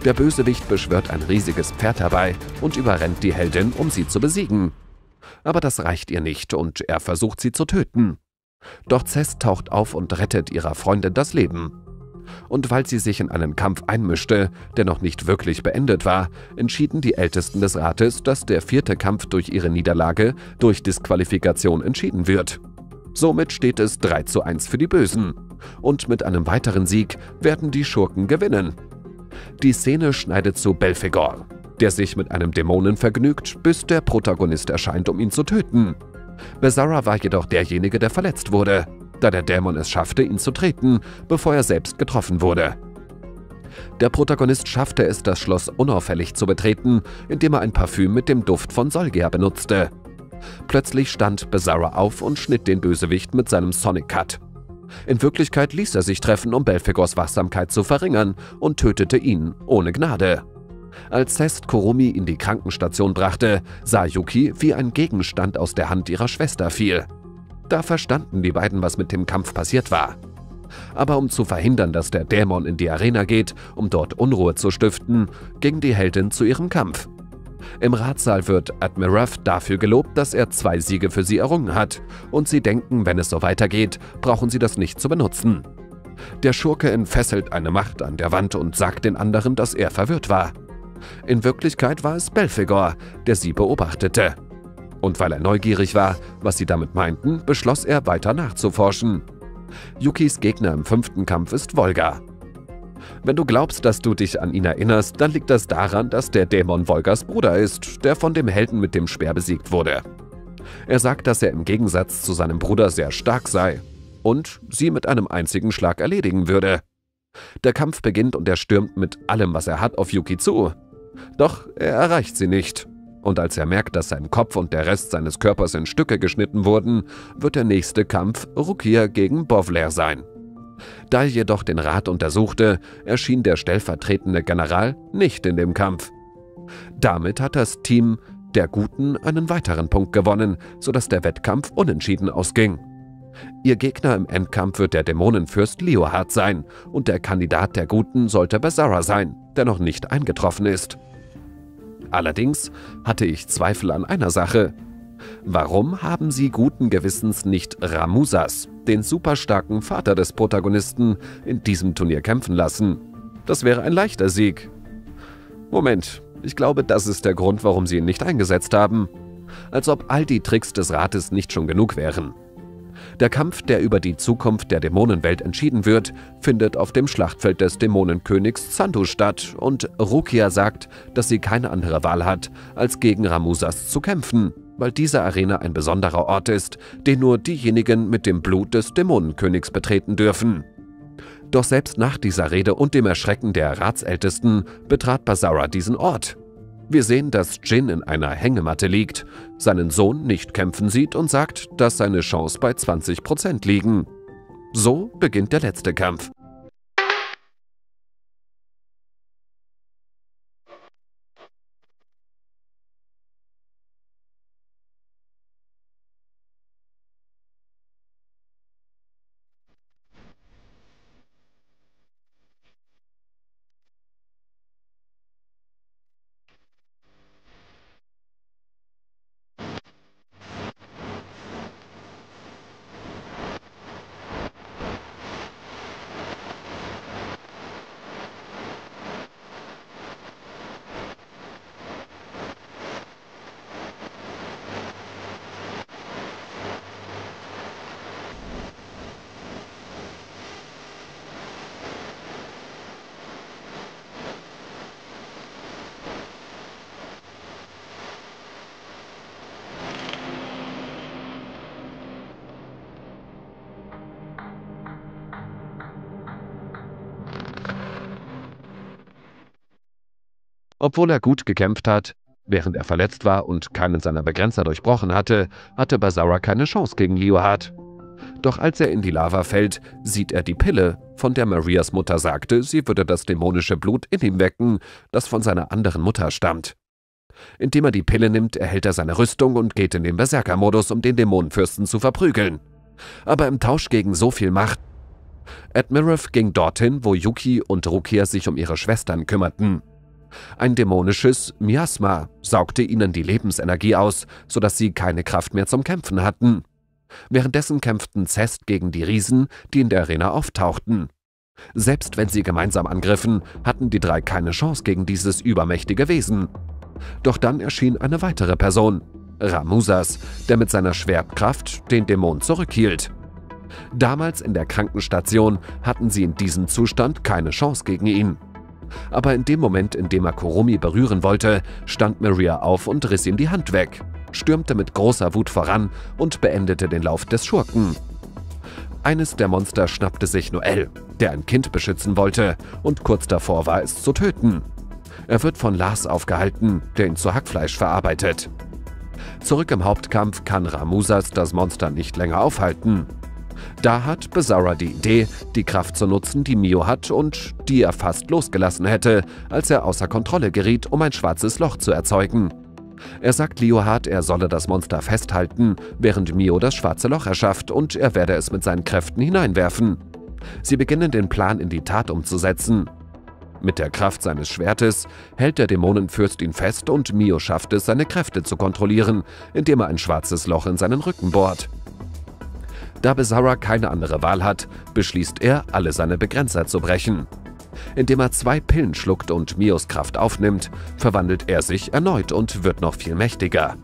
B: Der Bösewicht beschwört ein riesiges Pferd herbei und überrennt die Heldin, um sie zu besiegen. Aber das reicht ihr nicht und er versucht sie zu töten. Doch Cess taucht auf und rettet ihrer Freundin das Leben. Und weil sie sich in einen Kampf einmischte, der noch nicht wirklich beendet war, entschieden die Ältesten des Rates, dass der vierte Kampf durch ihre Niederlage durch Disqualifikation entschieden wird. Somit steht es 3 zu 1 für die Bösen. Und mit einem weiteren Sieg werden die Schurken gewinnen. Die Szene schneidet zu Belphegor, der sich mit einem Dämonen vergnügt, bis der Protagonist erscheint, um ihn zu töten. Besara war jedoch derjenige, der verletzt wurde, da der Dämon es schaffte, ihn zu treten, bevor er selbst getroffen wurde. Der Protagonist schaffte es, das Schloss unauffällig zu betreten, indem er ein Parfüm mit dem Duft von Solgia benutzte. Plötzlich stand Besara auf und schnitt den Bösewicht mit seinem Sonic Cut. In Wirklichkeit ließ er sich treffen, um Belphegors Wachsamkeit zu verringern und tötete ihn ohne Gnade. Als Cest Kurumi in die Krankenstation brachte, sah Yuki, wie ein Gegenstand aus der Hand ihrer Schwester fiel. Da verstanden die beiden, was mit dem Kampf passiert war. Aber um zu verhindern, dass der Dämon in die Arena geht, um dort Unruhe zu stiften, ging die Heldin zu ihrem Kampf. Im Ratssaal wird Admirav dafür gelobt, dass er zwei Siege für sie errungen hat, und sie denken, wenn es so weitergeht, brauchen sie das nicht zu benutzen. Der Schurke entfesselt eine Macht an der Wand und sagt den anderen, dass er verwirrt war. In Wirklichkeit war es Belphegor, der sie beobachtete. Und weil er neugierig war, was sie damit meinten, beschloss er weiter nachzuforschen. Yukis Gegner im fünften Kampf ist Volga, wenn du glaubst, dass du dich an ihn erinnerst, dann liegt das daran, dass der Dämon Volgas Bruder ist, der von dem Helden mit dem Speer besiegt wurde. Er sagt, dass er im Gegensatz zu seinem Bruder sehr stark sei und sie mit einem einzigen Schlag erledigen würde. Der Kampf beginnt und er stürmt mit allem, was er hat, auf Yuki zu. Doch er erreicht sie nicht. Und als er merkt, dass sein Kopf und der Rest seines Körpers in Stücke geschnitten wurden, wird der nächste Kampf Rukia gegen Bovler sein. Da er jedoch den Rat untersuchte, erschien der stellvertretende General nicht in dem Kampf. Damit hat das Team der Guten einen weiteren Punkt gewonnen, sodass der Wettkampf unentschieden ausging. Ihr Gegner im Endkampf wird der Dämonenfürst Leohard sein und der Kandidat der Guten sollte Basara sein, der noch nicht eingetroffen ist. Allerdings hatte ich Zweifel an einer Sache. Warum haben sie guten Gewissens nicht Ramusas, den superstarken Vater des Protagonisten, in diesem Turnier kämpfen lassen? Das wäre ein leichter Sieg. Moment, ich glaube, das ist der Grund, warum sie ihn nicht eingesetzt haben. Als ob all die Tricks des Rates nicht schon genug wären. Der Kampf, der über die Zukunft der Dämonenwelt entschieden wird, findet auf dem Schlachtfeld des Dämonenkönigs Zandu statt und Rukia sagt, dass sie keine andere Wahl hat, als gegen Ramusas zu kämpfen weil diese Arena ein besonderer Ort ist, den nur diejenigen mit dem Blut des Dämonenkönigs betreten dürfen. Doch selbst nach dieser Rede und dem Erschrecken der Ratsältesten betrat Basara diesen Ort. Wir sehen, dass Jin in einer Hängematte liegt, seinen Sohn nicht kämpfen sieht und sagt, dass seine Chance bei 20% liegen. So beginnt der letzte Kampf. Obwohl er gut gekämpft hat, während er verletzt war und keinen seiner Begrenzer durchbrochen hatte, hatte Basara keine Chance gegen Leohard. Doch als er in die Lava fällt, sieht er die Pille, von der Marias Mutter sagte, sie würde das dämonische Blut in ihm wecken, das von seiner anderen Mutter stammt. Indem er die Pille nimmt, erhält er seine Rüstung und geht in den Berserker-Modus, um den Dämonenfürsten zu verprügeln. Aber im Tausch gegen so viel Macht. Admirav ging dorthin, wo Yuki und Rukia sich um ihre Schwestern kümmerten. Ein dämonisches Miasma saugte ihnen die Lebensenergie aus, sodass sie keine Kraft mehr zum Kämpfen hatten. Währenddessen kämpften Zest gegen die Riesen, die in der Arena auftauchten. Selbst wenn sie gemeinsam angriffen, hatten die drei keine Chance gegen dieses übermächtige Wesen. Doch dann erschien eine weitere Person, Ramusas, der mit seiner Schwertkraft den Dämon zurückhielt. Damals in der Krankenstation hatten sie in diesem Zustand keine Chance gegen ihn. Aber in dem Moment, in dem er Kurumi berühren wollte, stand Maria auf und riss ihm die Hand weg, stürmte mit großer Wut voran und beendete den Lauf des Schurken. Eines der Monster schnappte sich Noel, der ein Kind beschützen wollte und kurz davor war, es zu töten. Er wird von Lars aufgehalten, der ihn zu Hackfleisch verarbeitet. Zurück im Hauptkampf kann Ramusas das Monster nicht länger aufhalten. Da hat Bizarra die Idee, die Kraft zu nutzen, die Mio hat und die er fast losgelassen hätte, als er außer Kontrolle geriet, um ein schwarzes Loch zu erzeugen. Er sagt Liohard, er solle das Monster festhalten, während Mio das schwarze Loch erschafft und er werde es mit seinen Kräften hineinwerfen. Sie beginnen den Plan in die Tat umzusetzen. Mit der Kraft seines Schwertes hält der Dämonenfürst ihn fest und Mio schafft es, seine Kräfte zu kontrollieren, indem er ein schwarzes Loch in seinen Rücken bohrt. Da Bizarra keine andere Wahl hat, beschließt er, alle seine Begrenzer zu brechen. Indem er zwei Pillen schluckt und Mios Kraft aufnimmt, verwandelt er sich erneut und wird noch viel mächtiger.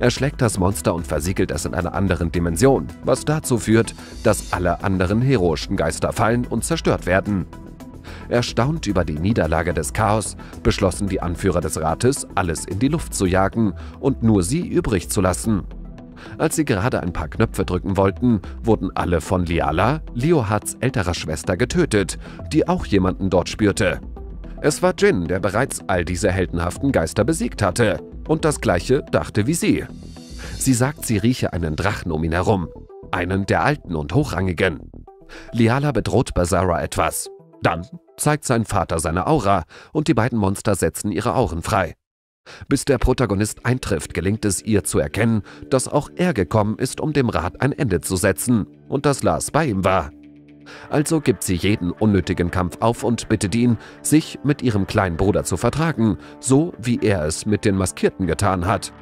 B: Er schlägt das Monster und versiegelt es in einer anderen Dimension, was dazu führt, dass alle anderen heroischen Geister fallen und zerstört werden. Erstaunt über die Niederlage des Chaos beschlossen die Anführer des Rates, alles in die Luft zu jagen und nur sie übrig zu lassen. Als sie gerade ein paar Knöpfe drücken wollten, wurden alle von Liala, Leohards älterer Schwester, getötet, die auch jemanden dort spürte. Es war Jin, der bereits all diese heldenhaften Geister besiegt hatte und das gleiche dachte wie sie. Sie sagt, sie rieche einen Drachen um ihn herum, einen der alten und hochrangigen. Liala bedroht Basara etwas. Dann zeigt sein Vater seine Aura und die beiden Monster setzen ihre Auren frei. Bis der Protagonist eintrifft, gelingt es ihr zu erkennen, dass auch er gekommen ist, um dem Rat ein Ende zu setzen und dass Lars bei ihm war. Also gibt sie jeden unnötigen Kampf auf und bittet ihn, sich mit ihrem kleinen Bruder zu vertragen, so wie er es mit den Maskierten getan hat.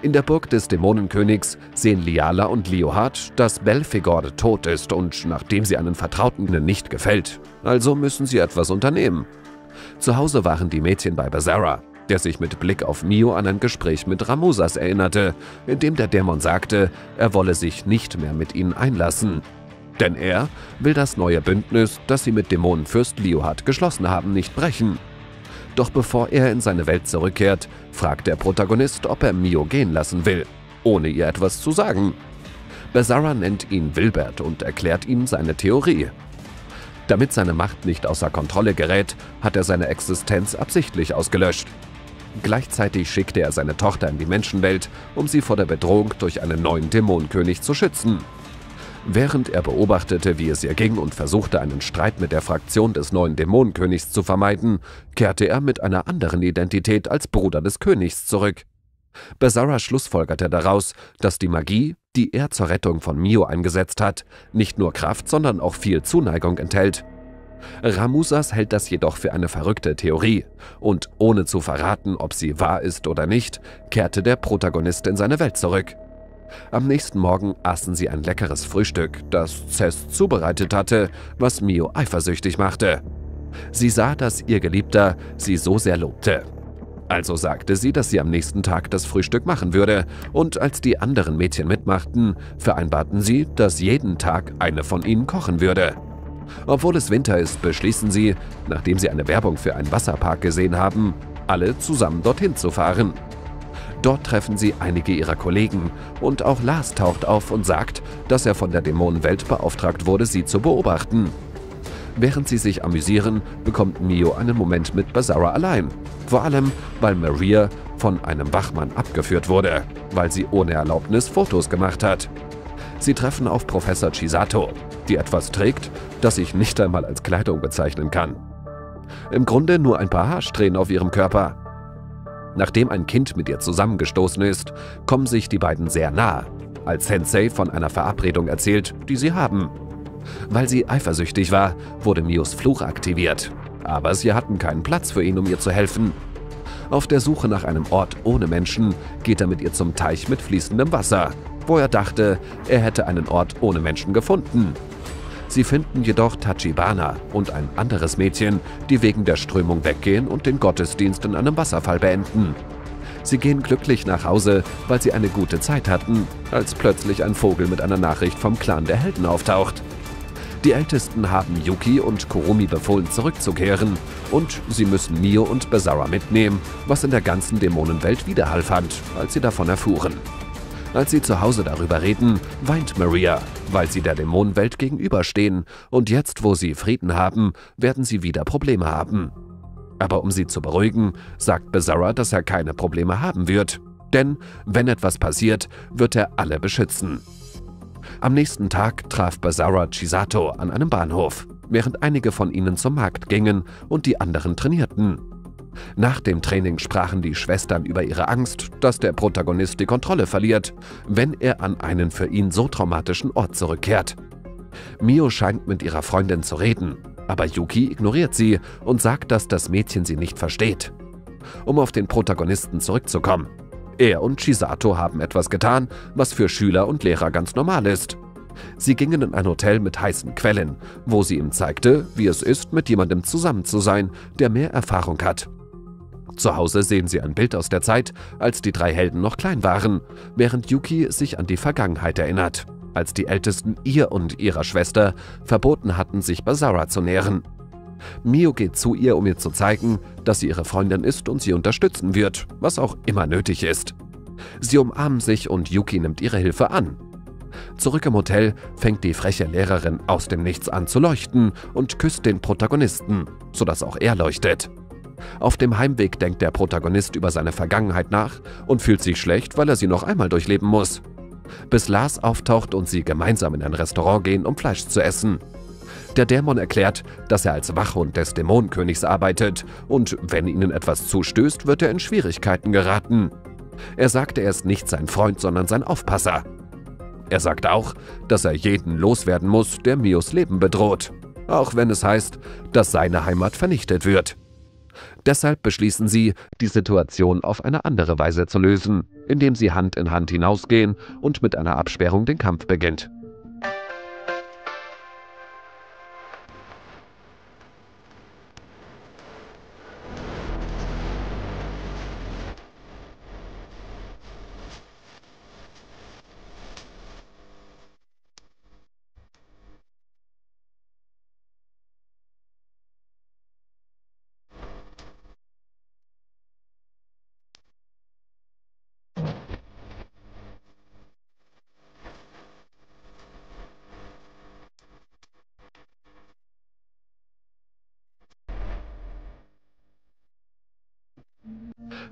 B: In der Burg des Dämonenkönigs sehen Liala und Leohard, dass Belfegor tot ist und nachdem sie einen Vertrauten nicht gefällt. Also müssen sie etwas unternehmen. Zu Hause waren die Mädchen bei Bazara, der sich mit Blick auf Mio an ein Gespräch mit Ramosas erinnerte, in dem der Dämon sagte, er wolle sich nicht mehr mit ihnen einlassen. Denn er will das neue Bündnis, das sie mit Dämonenfürst Leohard geschlossen haben, nicht brechen. Doch bevor er in seine Welt zurückkehrt, fragt der Protagonist, ob er Mio gehen lassen will, ohne ihr etwas zu sagen. Bazara nennt ihn Wilbert und erklärt ihm seine Theorie. Damit seine Macht nicht außer Kontrolle gerät, hat er seine Existenz absichtlich ausgelöscht. Gleichzeitig schickte er seine Tochter in die Menschenwelt, um sie vor der Bedrohung durch einen neuen Dämonenkönig zu schützen. Während er beobachtete, wie es ihr ging und versuchte, einen Streit mit der Fraktion des neuen Dämonenkönigs zu vermeiden, kehrte er mit einer anderen Identität als Bruder des Königs zurück. Bazara schlussfolgerte daraus, dass die Magie, die er zur Rettung von Mio eingesetzt hat, nicht nur Kraft, sondern auch viel Zuneigung enthält. Ramusas hält das jedoch für eine verrückte Theorie, und ohne zu verraten, ob sie wahr ist oder nicht, kehrte der Protagonist in seine Welt zurück. Am nächsten Morgen aßen sie ein leckeres Frühstück, das Cess zubereitet hatte, was Mio eifersüchtig machte. Sie sah, dass ihr Geliebter sie so sehr lobte. Also sagte sie, dass sie am nächsten Tag das Frühstück machen würde, und als die anderen Mädchen mitmachten, vereinbarten sie, dass jeden Tag eine von ihnen kochen würde. Obwohl es Winter ist, beschließen sie, nachdem sie eine Werbung für einen Wasserpark gesehen haben, alle zusammen dorthin zu fahren. Dort treffen sie einige ihrer Kollegen und auch Lars taucht auf und sagt, dass er von der Dämonenwelt beauftragt wurde, sie zu beobachten. Während sie sich amüsieren, bekommt Mio einen Moment mit Bazara allein. Vor allem, weil Maria von einem Wachmann abgeführt wurde, weil sie ohne Erlaubnis Fotos gemacht hat. Sie treffen auf Professor Chisato, die etwas trägt, das ich nicht einmal als Kleidung bezeichnen kann. Im Grunde nur ein paar Haarsträhnen auf ihrem Körper. Nachdem ein Kind mit ihr zusammengestoßen ist, kommen sich die beiden sehr nah, als Sensei von einer Verabredung erzählt, die sie haben. Weil sie eifersüchtig war, wurde Mios Fluch aktiviert. Aber sie hatten keinen Platz für ihn, um ihr zu helfen. Auf der Suche nach einem Ort ohne Menschen geht er mit ihr zum Teich mit fließendem Wasser, wo er dachte, er hätte einen Ort ohne Menschen gefunden. Sie finden jedoch Tachibana und ein anderes Mädchen, die wegen der Strömung weggehen und den Gottesdienst in einem Wasserfall beenden. Sie gehen glücklich nach Hause, weil sie eine gute Zeit hatten, als plötzlich ein Vogel mit einer Nachricht vom Clan der Helden auftaucht. Die Ältesten haben Yuki und Kurumi befohlen, zurückzukehren, und sie müssen Mio und Bazara mitnehmen, was in der ganzen Dämonenwelt Widerhall fand, als sie davon erfuhren. Als sie zu Hause darüber reden, weint Maria, weil sie der Dämonenwelt gegenüberstehen, und jetzt, wo sie Frieden haben, werden sie wieder Probleme haben. Aber um sie zu beruhigen, sagt Bazara, dass er keine Probleme haben wird. Denn wenn etwas passiert, wird er alle beschützen. Am nächsten Tag traf Bazara Chisato an einem Bahnhof, während einige von ihnen zum Markt gingen und die anderen trainierten. Nach dem Training sprachen die Schwestern über ihre Angst, dass der Protagonist die Kontrolle verliert, wenn er an einen für ihn so traumatischen Ort zurückkehrt. Mio scheint mit ihrer Freundin zu reden, aber Yuki ignoriert sie und sagt, dass das Mädchen sie nicht versteht. Um auf den Protagonisten zurückzukommen. Er und Chisato haben etwas getan, was für Schüler und Lehrer ganz normal ist. Sie gingen in ein Hotel mit heißen Quellen, wo sie ihm zeigte, wie es ist, mit jemandem zusammen zu sein, der mehr Erfahrung hat. Zu Hause sehen sie ein Bild aus der Zeit, als die drei Helden noch klein waren, während Yuki sich an die Vergangenheit erinnert, als die Ältesten ihr und ihrer Schwester verboten hatten, sich Basara zu nähern. Mio geht zu ihr, um ihr zu zeigen, dass sie ihre Freundin ist und sie unterstützen wird, was auch immer nötig ist. Sie umarmen sich und Yuki nimmt ihre Hilfe an. Zurück im Hotel fängt die freche Lehrerin aus dem Nichts an zu leuchten und küsst den Protagonisten, sodass auch er leuchtet. Auf dem Heimweg denkt der Protagonist über seine Vergangenheit nach und fühlt sich schlecht, weil er sie noch einmal durchleben muss. Bis Lars auftaucht und sie gemeinsam in ein Restaurant gehen, um Fleisch zu essen. Der Dämon erklärt, dass er als Wachhund des Dämonenkönigs arbeitet und wenn ihnen etwas zustößt, wird er in Schwierigkeiten geraten. Er sagte, er ist nicht sein Freund, sondern sein Aufpasser. Er sagt auch, dass er jeden loswerden muss, der Mios Leben bedroht, auch wenn es heißt, dass seine Heimat vernichtet wird. Deshalb beschließen sie, die Situation auf eine andere Weise zu lösen, indem sie Hand in Hand hinausgehen und mit einer Absperrung den Kampf beginnt.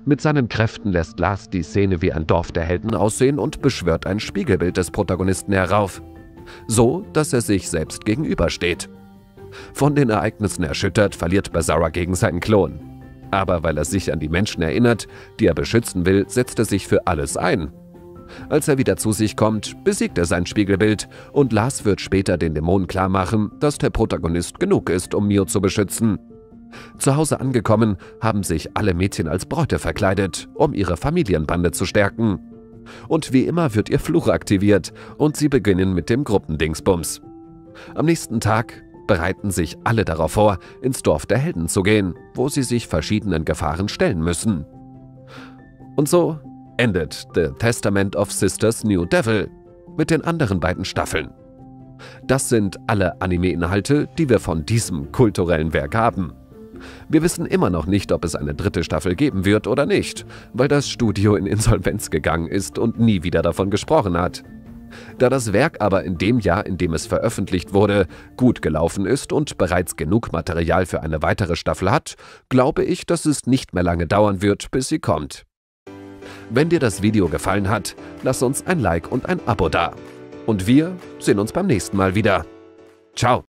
B: Mit seinen Kräften lässt Lars die Szene wie ein Dorf der Helden aussehen und beschwört ein Spiegelbild des Protagonisten herauf. So, dass er sich selbst gegenübersteht. Von den Ereignissen erschüttert, verliert Bazara gegen seinen Klon. Aber weil er sich an die Menschen erinnert, die er beschützen will, setzt er sich für alles ein. Als er wieder zu sich kommt, besiegt er sein Spiegelbild und Lars wird später den Dämonen klarmachen, dass der Protagonist genug ist, um Mio zu beschützen. Zu Hause angekommen, haben sich alle Mädchen als Bräute verkleidet, um ihre Familienbande zu stärken. Und wie immer wird ihr Fluch aktiviert und sie beginnen mit dem Gruppendingsbums. Am nächsten Tag bereiten sich alle darauf vor, ins Dorf der Helden zu gehen, wo sie sich verschiedenen Gefahren stellen müssen. Und so endet The Testament of Sisters New Devil mit den anderen beiden Staffeln. Das sind alle Anime-Inhalte, die wir von diesem kulturellen Werk haben. Wir wissen immer noch nicht, ob es eine dritte Staffel geben wird oder nicht, weil das Studio in Insolvenz gegangen ist und nie wieder davon gesprochen hat. Da das Werk aber in dem Jahr, in dem es veröffentlicht wurde, gut gelaufen ist und bereits genug Material für eine weitere Staffel hat, glaube ich, dass es nicht mehr lange dauern wird, bis sie kommt. Wenn dir das Video gefallen hat, lass uns ein Like und ein Abo da. Und wir sehen uns beim nächsten Mal wieder. Ciao!